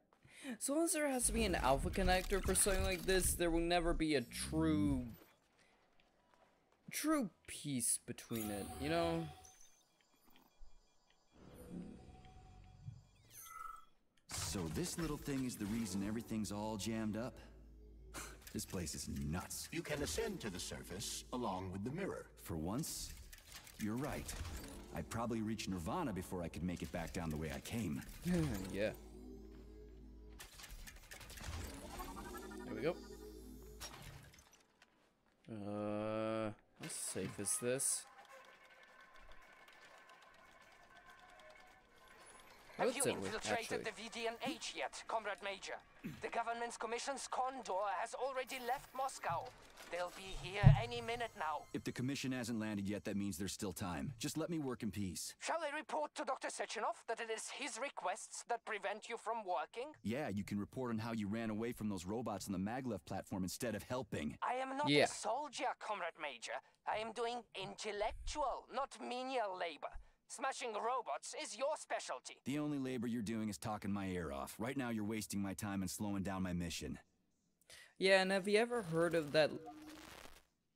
So long as there has to be an alpha connector for something like this, there will never be a true true peace between it. You know. So this little thing is the reason everything's all jammed up? This place is nuts. You can ascend to the surface along with the mirror. For once, you're right. I'd probably reach Nirvana before I could make it back down the way I came. yeah. There we go. Uh, how safe is this? Have What's you it infiltrated actually? the VDNH yet, Comrade Major? the government's commission's condor has already left Moscow. They'll be here any minute now. If the commission hasn't landed yet, that means there's still time. Just let me work in peace. Shall I report to Dr. Sechenov that it is his requests that prevent you from working? Yeah, you can report on how you ran away from those robots on the maglev platform instead of helping. I am not Yeah. a soldier, Comrade Major. I am doing intellectual, not menial labor. Smashing robots is your specialty. The only labor you're doing is talking my ear off. Right now, you're wasting my time and slowing down my mission. Yeah, and have you ever heard of that?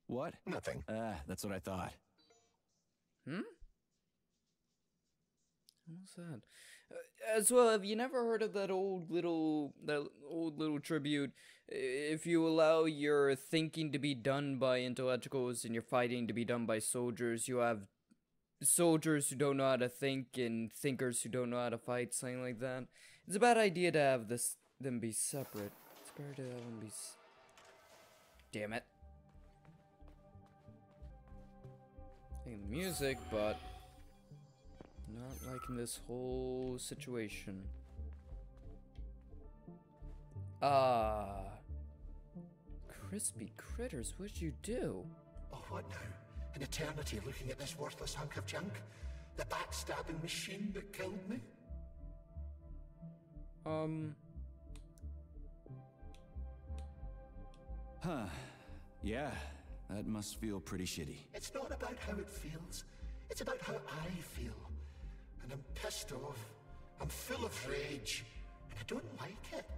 What? Nothing. Ah, that's what I thought. Hmm. What's that? Uh, as well, have you never heard of that old little that old little tribute? If you allow your thinking to be done by intellectuals and your fighting to be done by soldiers, you have soldiers who don't know how to think and thinkers who don't know how to fight. Something like that. It's a bad idea to have this them be separate. It's better to have them be. Damn it. Liking the music, but not liking this whole situation. Ah. Crispy critters, what'd you do? Oh, what now? An eternity looking at this worthless hunk of junk? The backstabbing machine that killed me? Um, Huh. Yeah, that must feel pretty shitty. It's not about how it feels. It's about how I feel. And I'm pissed off. I'm full of rage. And I don't like it.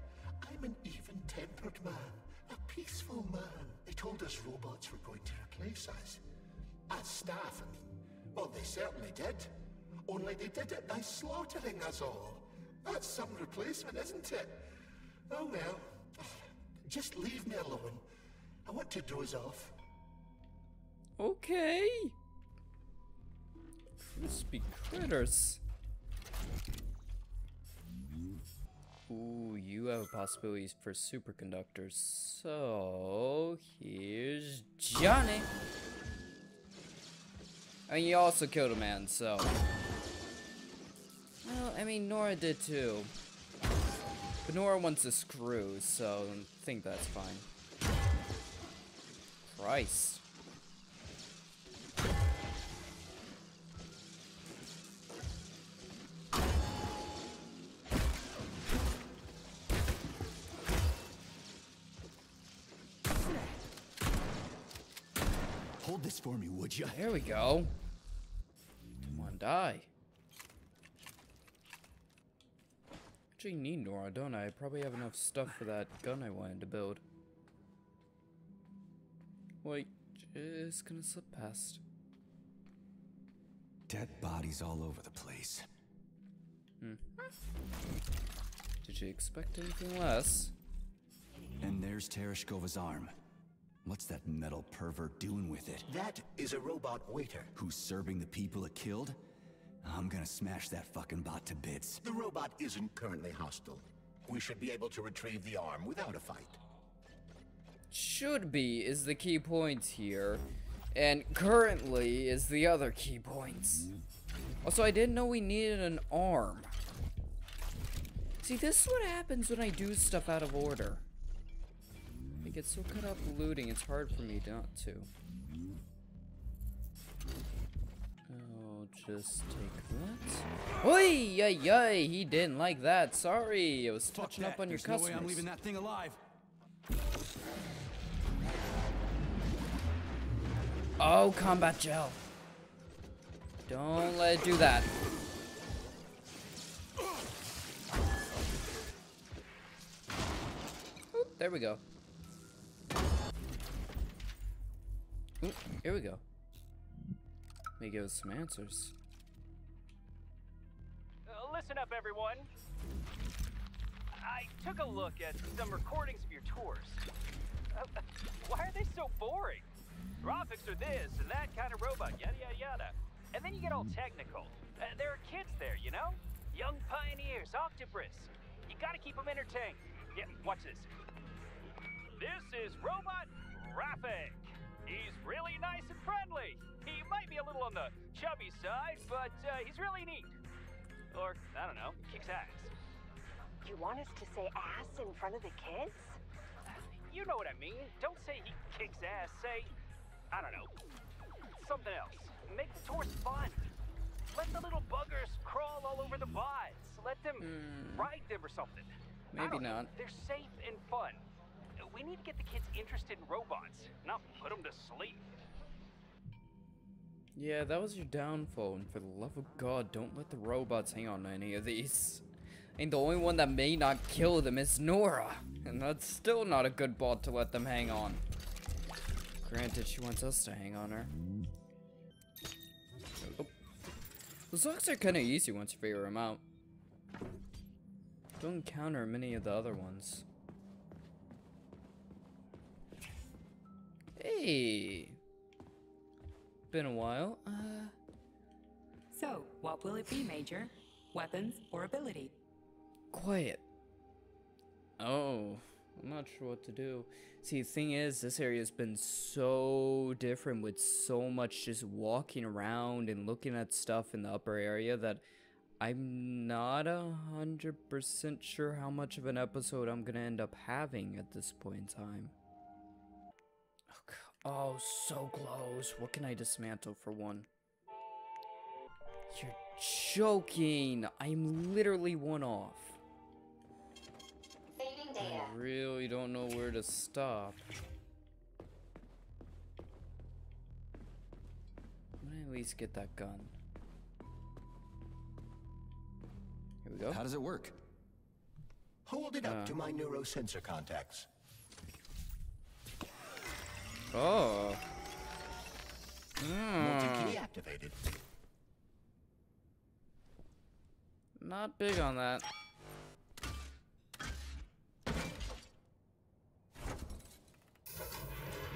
I'm an even-tempered man. A peaceful man. They told us robots were going to replace us. As staff, I mean. Well, they certainly did. Only they did it by slaughtering us all. That's some replacement, isn't it? Oh well. Just leave me alone. I want to doze off. okay. Crispy critters. Ooh, you have possibilities for superconductors. So, here's Johnny. And you also killed a man, so. Well, I mean, Nora did too. But Nora wants a screw, so I think that's fine. Christ. Hold this for me, would you? There we go. Come on, die. Actually need Nora, don't I? I probably have enough stuff for that gun I wanted to build. Wait, just gonna slip past. Dead bodies all over the place. Hmm. Did you expect anything less? And there's Tereshkova's arm. What's that metal pervert doing with it? That is a robot waiter. Who's serving the people it killed? I'm gonna smash that fucking bot to bits. The robot isn't currently hostile. We should be able to retrieve the arm without a fight. Should be is the key points here. And currently is the other key points. Also, I didn't know we needed an arm. See, this is what happens when I do stuff out of order. I get so caught up looting, it's hard for me not to. Oh, just take that. Oi, yay, yay, he didn't like that. Sorry, I was touching up on your There's no way. I'm leaving that thing alive. Oh, combat gel. Don't let it do that. Oop, there we go. Oop, here we go. Me give us some answers. Uh, listen up, everyone. I took a look at some recordings of your tours. Uh, why are they so boring? Graphics are this and that kind of robot, yada yada yada. And then you get all technical. Uh, there are kids there, you know? Young pioneers, Octobrists. You gotta keep them entertained. Yeah, watch this. This is Robot Raffic. He's really nice and friendly. He might be a little on the chubby side, but uh, he's really neat. Or, I don't know, kicks ass. You want us to say ass in front of the kids? You know what I mean. Don't say he kicks ass. Say, I don't know, something else. Make the tours fun. Let the little buggers crawl all over the bods. Let them ride them or something. Maybe don't know. not. They're safe and fun. We need to get the kids interested in robots, not put them to sleep. Yeah, that was your downfall, and for the love of God, don't let the robots hang on any of these. And the only one that may not kill them is Nora, and that's still not a good bot to let them hang on. Granted, she wants us to hang on her. Oh. Those locks are kind of easy once you figure them out. Don't encounter many of the other ones. Hey! Been a while. Uh, So, what will it be, Major? Weapons or ability? quiet. Oh, I'm not sure what to do. See, the thing is, this area's been so different with so much just walking around and looking at stuff in the upper area that I'm not a hundred percent sure how much of an episode I'm gonna end up having at this point in time. Oh, so close. What can I dismantle for one? You're joking. I'm literally one off. Saving data. I really don't know where to stop. I'm gonna at least get that gun. Here we go. How does it work? Hold it up Uh. to my neurosensor contacts. Oh. Hmm. Multi-key activated. Not big on that.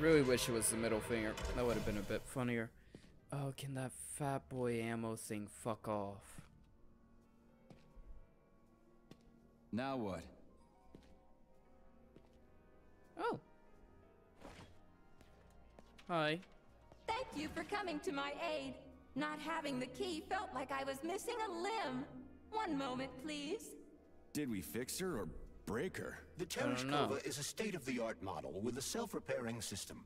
Really wish it was the middle finger. That would have been a bit funnier. Oh, can that fat boy ammo thing fuck off? Now what? Oh. Hi. Thank you for coming to my aid. Not having the key felt like I was missing a limb. One moment, please. Did we fix her or break her? The don't. Tereshkova is a state-of-the-art model with a self-repairing system.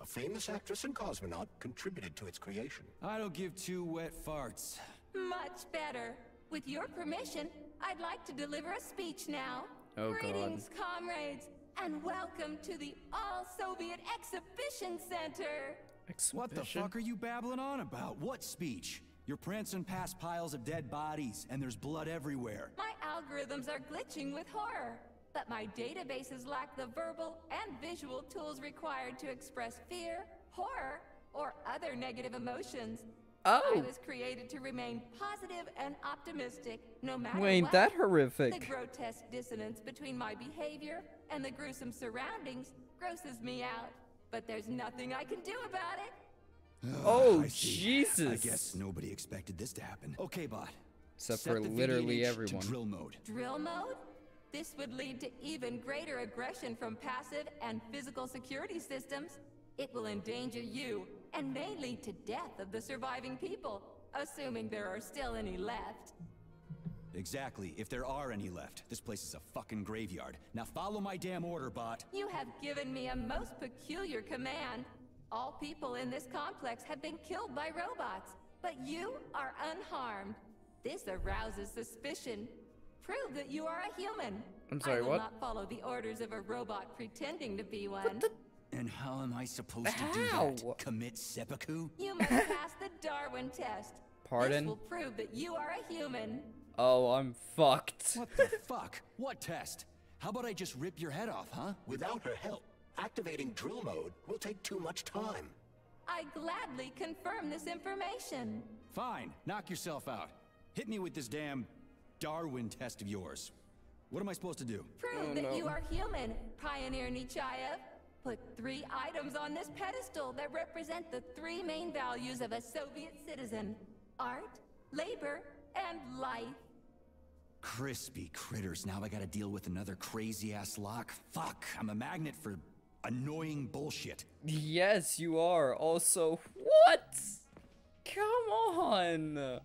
A famous actress and cosmonaut contributed to its creation. I don't give two wet farts. Much better. With your permission, I'd like to deliver a speech now. Oh, God. Greetings, comrades, and welcome to the All-Soviet Exhibition Center. What the fuck are you babbling on about? What speech? You're prancing past piles of dead bodies, and there's blood everywhere. My algorithms are glitching with horror, but my databases lack the verbal and visual tools required to express fear, horror, or other negative emotions. I Oh. was created to remain positive and optimistic, no matter Well, ain't what. that horrific? The grotesque dissonance between my behavior and the gruesome surroundings grosses me out. but there's nothing I can do about it. Oh, oh I. Jesus. I guess nobody expected this to happen. Okay, bot. Except Set for the literally VDNH everyone. To drill mode. Drill mode? This would lead to even greater aggression from passive and physical security systems. It will endanger you, and may lead to death of the surviving people, assuming there are still any left. Exactly. If there are any left, this place is a fucking graveyard. Now follow my damn order, bot. You have given me a most peculiar command. All people in this complex have been killed by robots, but you are unharmed. This arouses suspicion. Prove that you are a human. I'm sorry, I will what? not follow the orders of a robot pretending to be one. And how am I supposed to do How? that? Commit seppuku? You must pass the Darwin test. Pardon? This will prove that you are a human. Oh, I'm fucked. What the fuck? What test? How about I just rip your head off, huh? Without her help, activating drill mode will take too much time. I gladly confirm this information. Fine, knock yourself out. Hit me with this damn Darwin test of yours. What am I supposed to do? Prove Oh, that no. you are human, Pioneer Nechayev. Put three items on this pedestal that represent the three main values of a Soviet citizen. Art, labor, and life. Crispy critters. Now I gotta deal with another crazy ass lock. Fuck, I'm a magnet for annoying bullshit. Yes, you are. Also, what? Come on.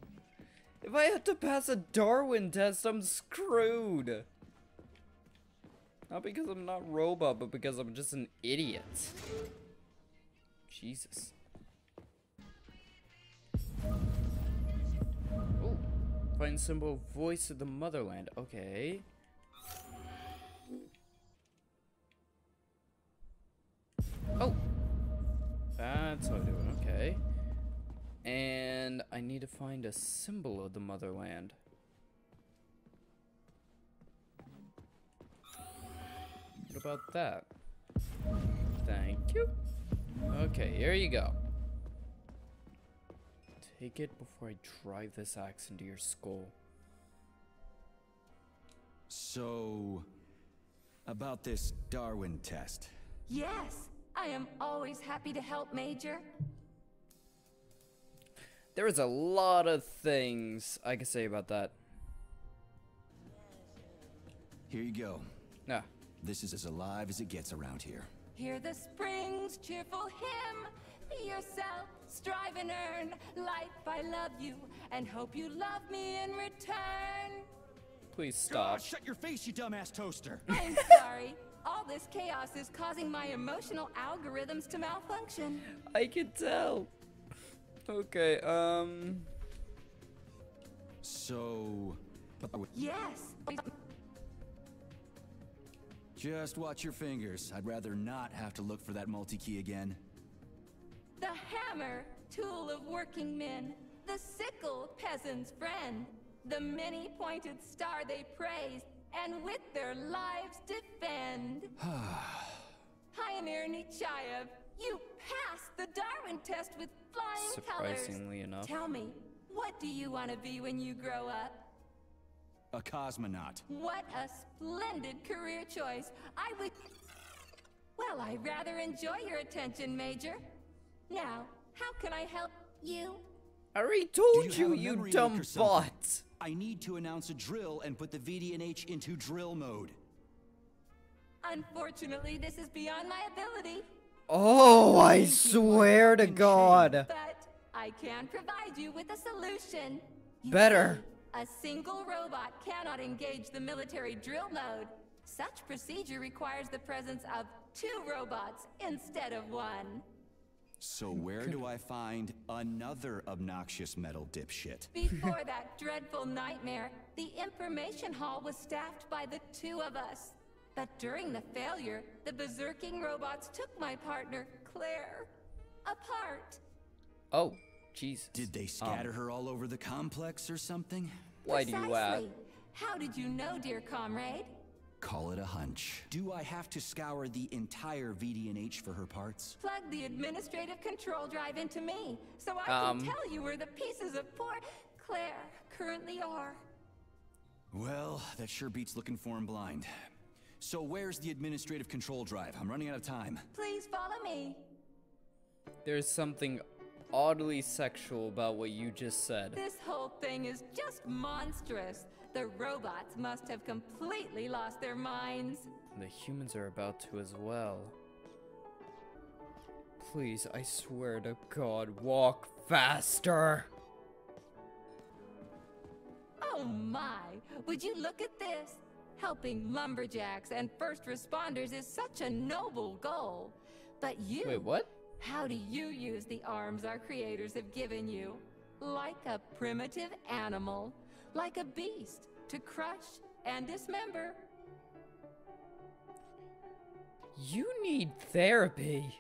If I have to pass a Darwin test, I'm screwed. Not because I'm not robot, but because I'm just an idiot. Jesus. Oh, find symbol voice of the motherland. Okay. Oh, that's how I do it. Okay. And I need to find a symbol of the motherland. What about that? Thank you. Okay, here you go. Take it before I drive this axe into your skull. So, about this Darwin test. Yes, I am always happy to help, Major. There is a lot of things I could say about that. Here you go. Ah, This is as alive as it gets around here. Hear the spring's cheerful hymn. Be yourself, strive and earn. Life, I love you, and hope you love me in return. please stop. God, shut your face, you dumbass toaster! I'm sorry. All this chaos is causing my emotional algorithms to malfunction. I can tell. Okay, um. So, Yes. Just watch your fingers. I'd rather not have to look for that multi-key again. The hammer, tool of working men. The sickle, peasant's friend. The many-pointed star they praise, and with their lives defend. Pioneer Nechayev, you passed the Darwin test with flying colors. Surprisingly enough. Tell me, what do you want to be when you grow up? A cosmonaut. What a splendid career choice. I would... Well, I rather enjoy your attention, Major. Now, how can I help you? I already told have you, you, memory dumb leak or something? bot. I need to announce a drill and put the VDNH into drill mode. Unfortunately, this is beyond my ability, Oh, I swear to God. but I can provide you with a solution. You Better. See, A single robot cannot engage the military drill mode. Such procedure requires the presence of two robots instead of one. So where do I find another obnoxious metal dipshit? Before that dreadful nightmare, the information hall was staffed by the two of us. But during the failure, the berserking robots took my partner, Claire, apart. Oh, Jesus. Did they scatter her all over the complex or something? Why do you ask? Precisely. How did you know, dear comrade? Call it a hunch. Do I have to scour the entire VDNH for her parts? Plug the administrative control drive into me, so I can Um. tell you where the pieces of poor Claire currently are. Well, that sure beats looking for him blind. So where's the administrative control drive? I'm running out of time. Please follow me. There's something oddly sexual about what you just said. This whole thing is just monstrous. The robots must have completely lost their minds. The humans are about to as well. Please, I swear to God, walk faster! Oh my! Would you look at this? Helping lumberjacks and first responders is such a noble goal. But you. Wait, what? How do you use the arms our creators have given you? Like a primitive animal, like a beast, to crush and dismember. You need therapy.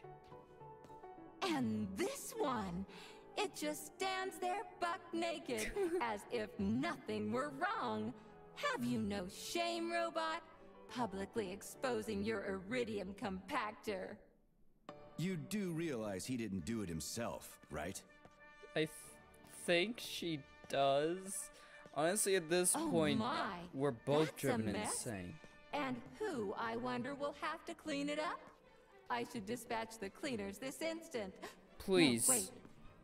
And this one, it just stands there buck naked, as if nothing were wrong. Have you no shame, robot? Publicly exposing your iridium compactor. You do realize he didn't do it himself, right? I th think she does. Honestly, at this Oh point, my, we're both that's a driven mess. insane. And who, I wonder, will have to clean it up? I should dispatch the cleaners this instant. No, Please. wait,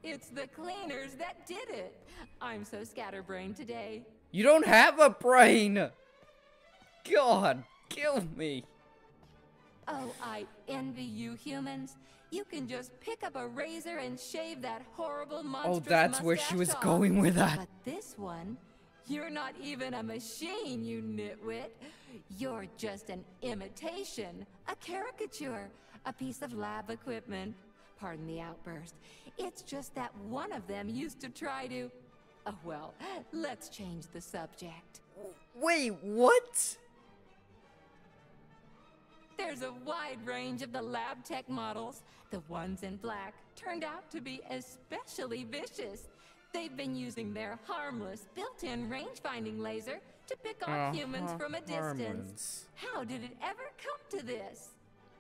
it's the cleaners that did it. I'm so scatterbrained today. You don't have a brain! God, kill me. Oh, I envy you humans. You can just pick up a razor and shave that horrible monstrous Oh, that's where she was off. going with that. But this one, you're not even a machine, you nitwit. You're just an imitation, a caricature, a piece of lab equipment. Pardon the outburst. It's just that one of them used to try to. Oh, well, let's change the subject. Wait, what? There's a wide range of the lab tech models. The ones in black turned out to be especially vicious. They've been using their harmless built-in range-finding laser to pick off humans Uh-huh, from a distance. harmless. How did it ever come to this?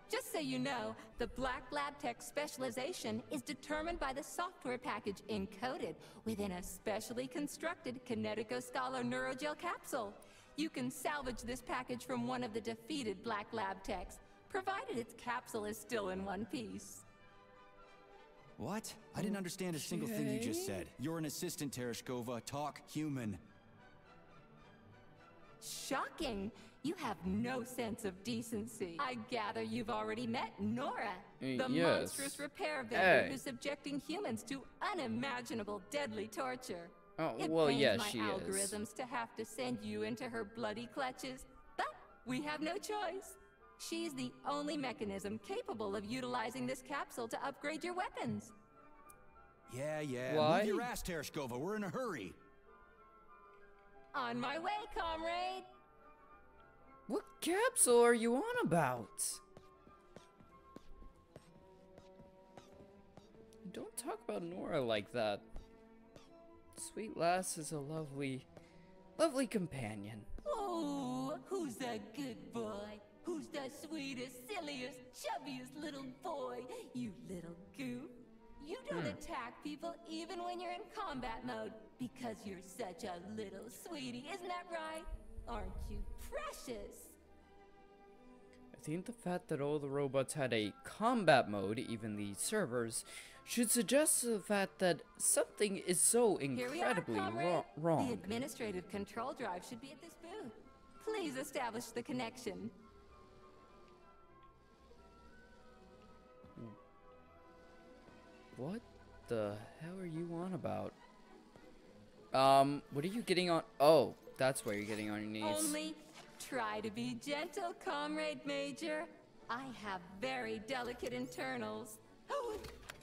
Just so you know, the Black Lab Tech specialization is determined by the software package encoded within a specially constructed Kinetico Scala Neurogel capsule. You can salvage this package from one of the defeated Black Lab Techs, provided its capsule is still in one piece. What? I didn't understand a single thing you just said. You're an assistant, Tereshkova. Talk human. Shocking! You have no sense of decency. I gather you've already met Nora, the yes. monstrous repair vendor Hey. who's subjecting humans to unimaginable deadly torture. Oh, It well, pains yeah, my she is. algorithms to have to send you into her bloody clutches, but we have no choice. She's the only mechanism capable of utilizing this capsule to upgrade your weapons. Yeah, yeah. Why? Move your ass, Tereshkova. We're in a hurry. On my way, comrade! What capsule are you on about? Don't talk about Nora like that. Sweet Lass is a lovely, lovely companion. Oh, who's that good boy? Who's the sweetest, silliest, chubbiest little boy? You little goof. You don't Hmm. attack people even when you're in combat mode because you're such a little sweetie, isn't that right? Aren't you precious? I think the fact that all the robots had a combat mode, even the servers, should suggest the fact that something is so we are, incredibly comrade. The administrative control drive should be at this booth. Please establish the connection. What the hell are you on about? Um, what are you getting on? Oh, that's where you're getting on your knees. Only try to be gentle, comrade major. I have very delicate internals.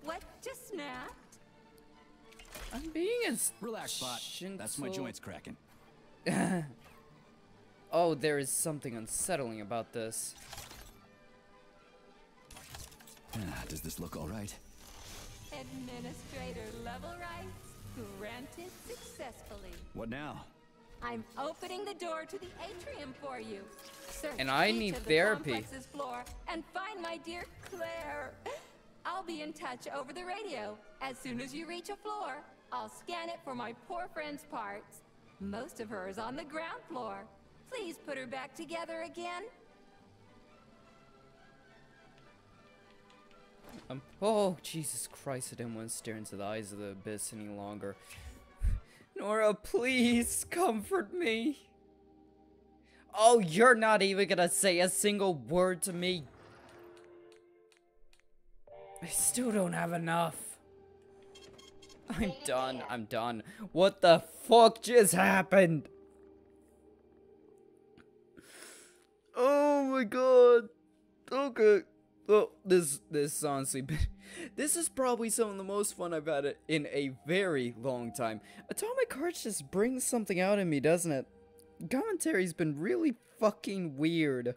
What just snapped? I'm being as Relax, bot. That's my joints cracking. Oh, there is something unsettling about this. Ah, Does this look all right? Administrator level rights granted successfully. What now? I'm opening the door to the atrium for you. Search And I need the therapy. floor and find my dear Claire. I'll be in touch over the radio. As soon as you reach a floor, I'll scan it for my poor friend's parts. Most of her is on the ground floor. Please put her back together again. Um, oh, Jesus Christ, I didn't want to stare into the eyes of the abyss any longer. Nora, please comfort me. Oh, you're not even gonna say a single word to me, I still don't have enough. I'm done. I'm done. What the fuck just happened? Oh my god. Okay. Well, this this honestly this is probably some of the most fun I've had in a very long time. Atomic Hearts just brings something out in me, doesn't it? Commentary's been really fucking weird.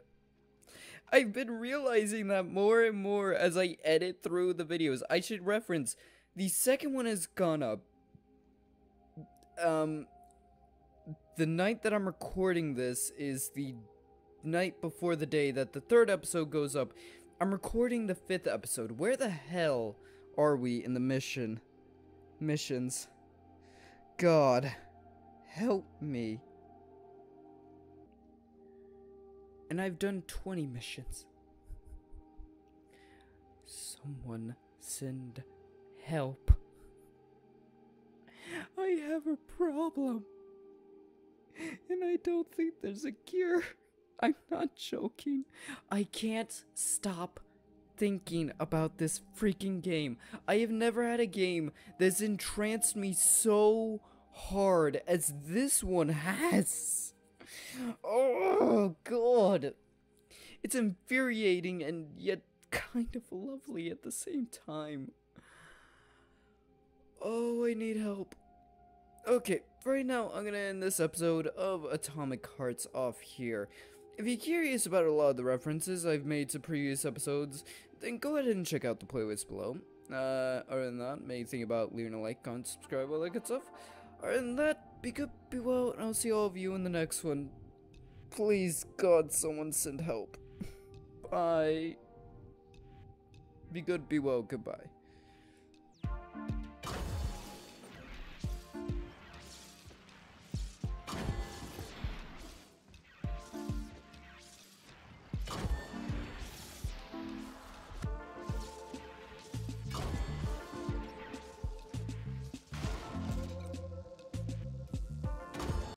I've been realizing that more and more as I edit through the videos. I should reference the second one has gone up. Um the night that I'm recording this is the night before the day that the third episode goes up. I'm recording the fifth episode. Where the hell are we in the mission? Missions. God, help me. And I've done 20 missions. Someone send help. I have a problem. And I don't think there's a cure. I'm not joking. I can't stop thinking about this freaking game. I have never had a game that's entranced me so hard as this one has. Oh, God. It's infuriating and yet kind of lovely at the same time. Oh, I need help. Okay, right now I'm gonna end this episode of Atomic Hearts off here. If you're curious about a lot of the references I've made to previous episodes, then go ahead and check out the playlist below. Uh, other than that, maybe think about leaving a like, comment, subscribe, all that good stuff. Than that, be good, be well, and I'll see all of you in the next one. Please, God, someone send help. Bye. Be good, be well, goodbye.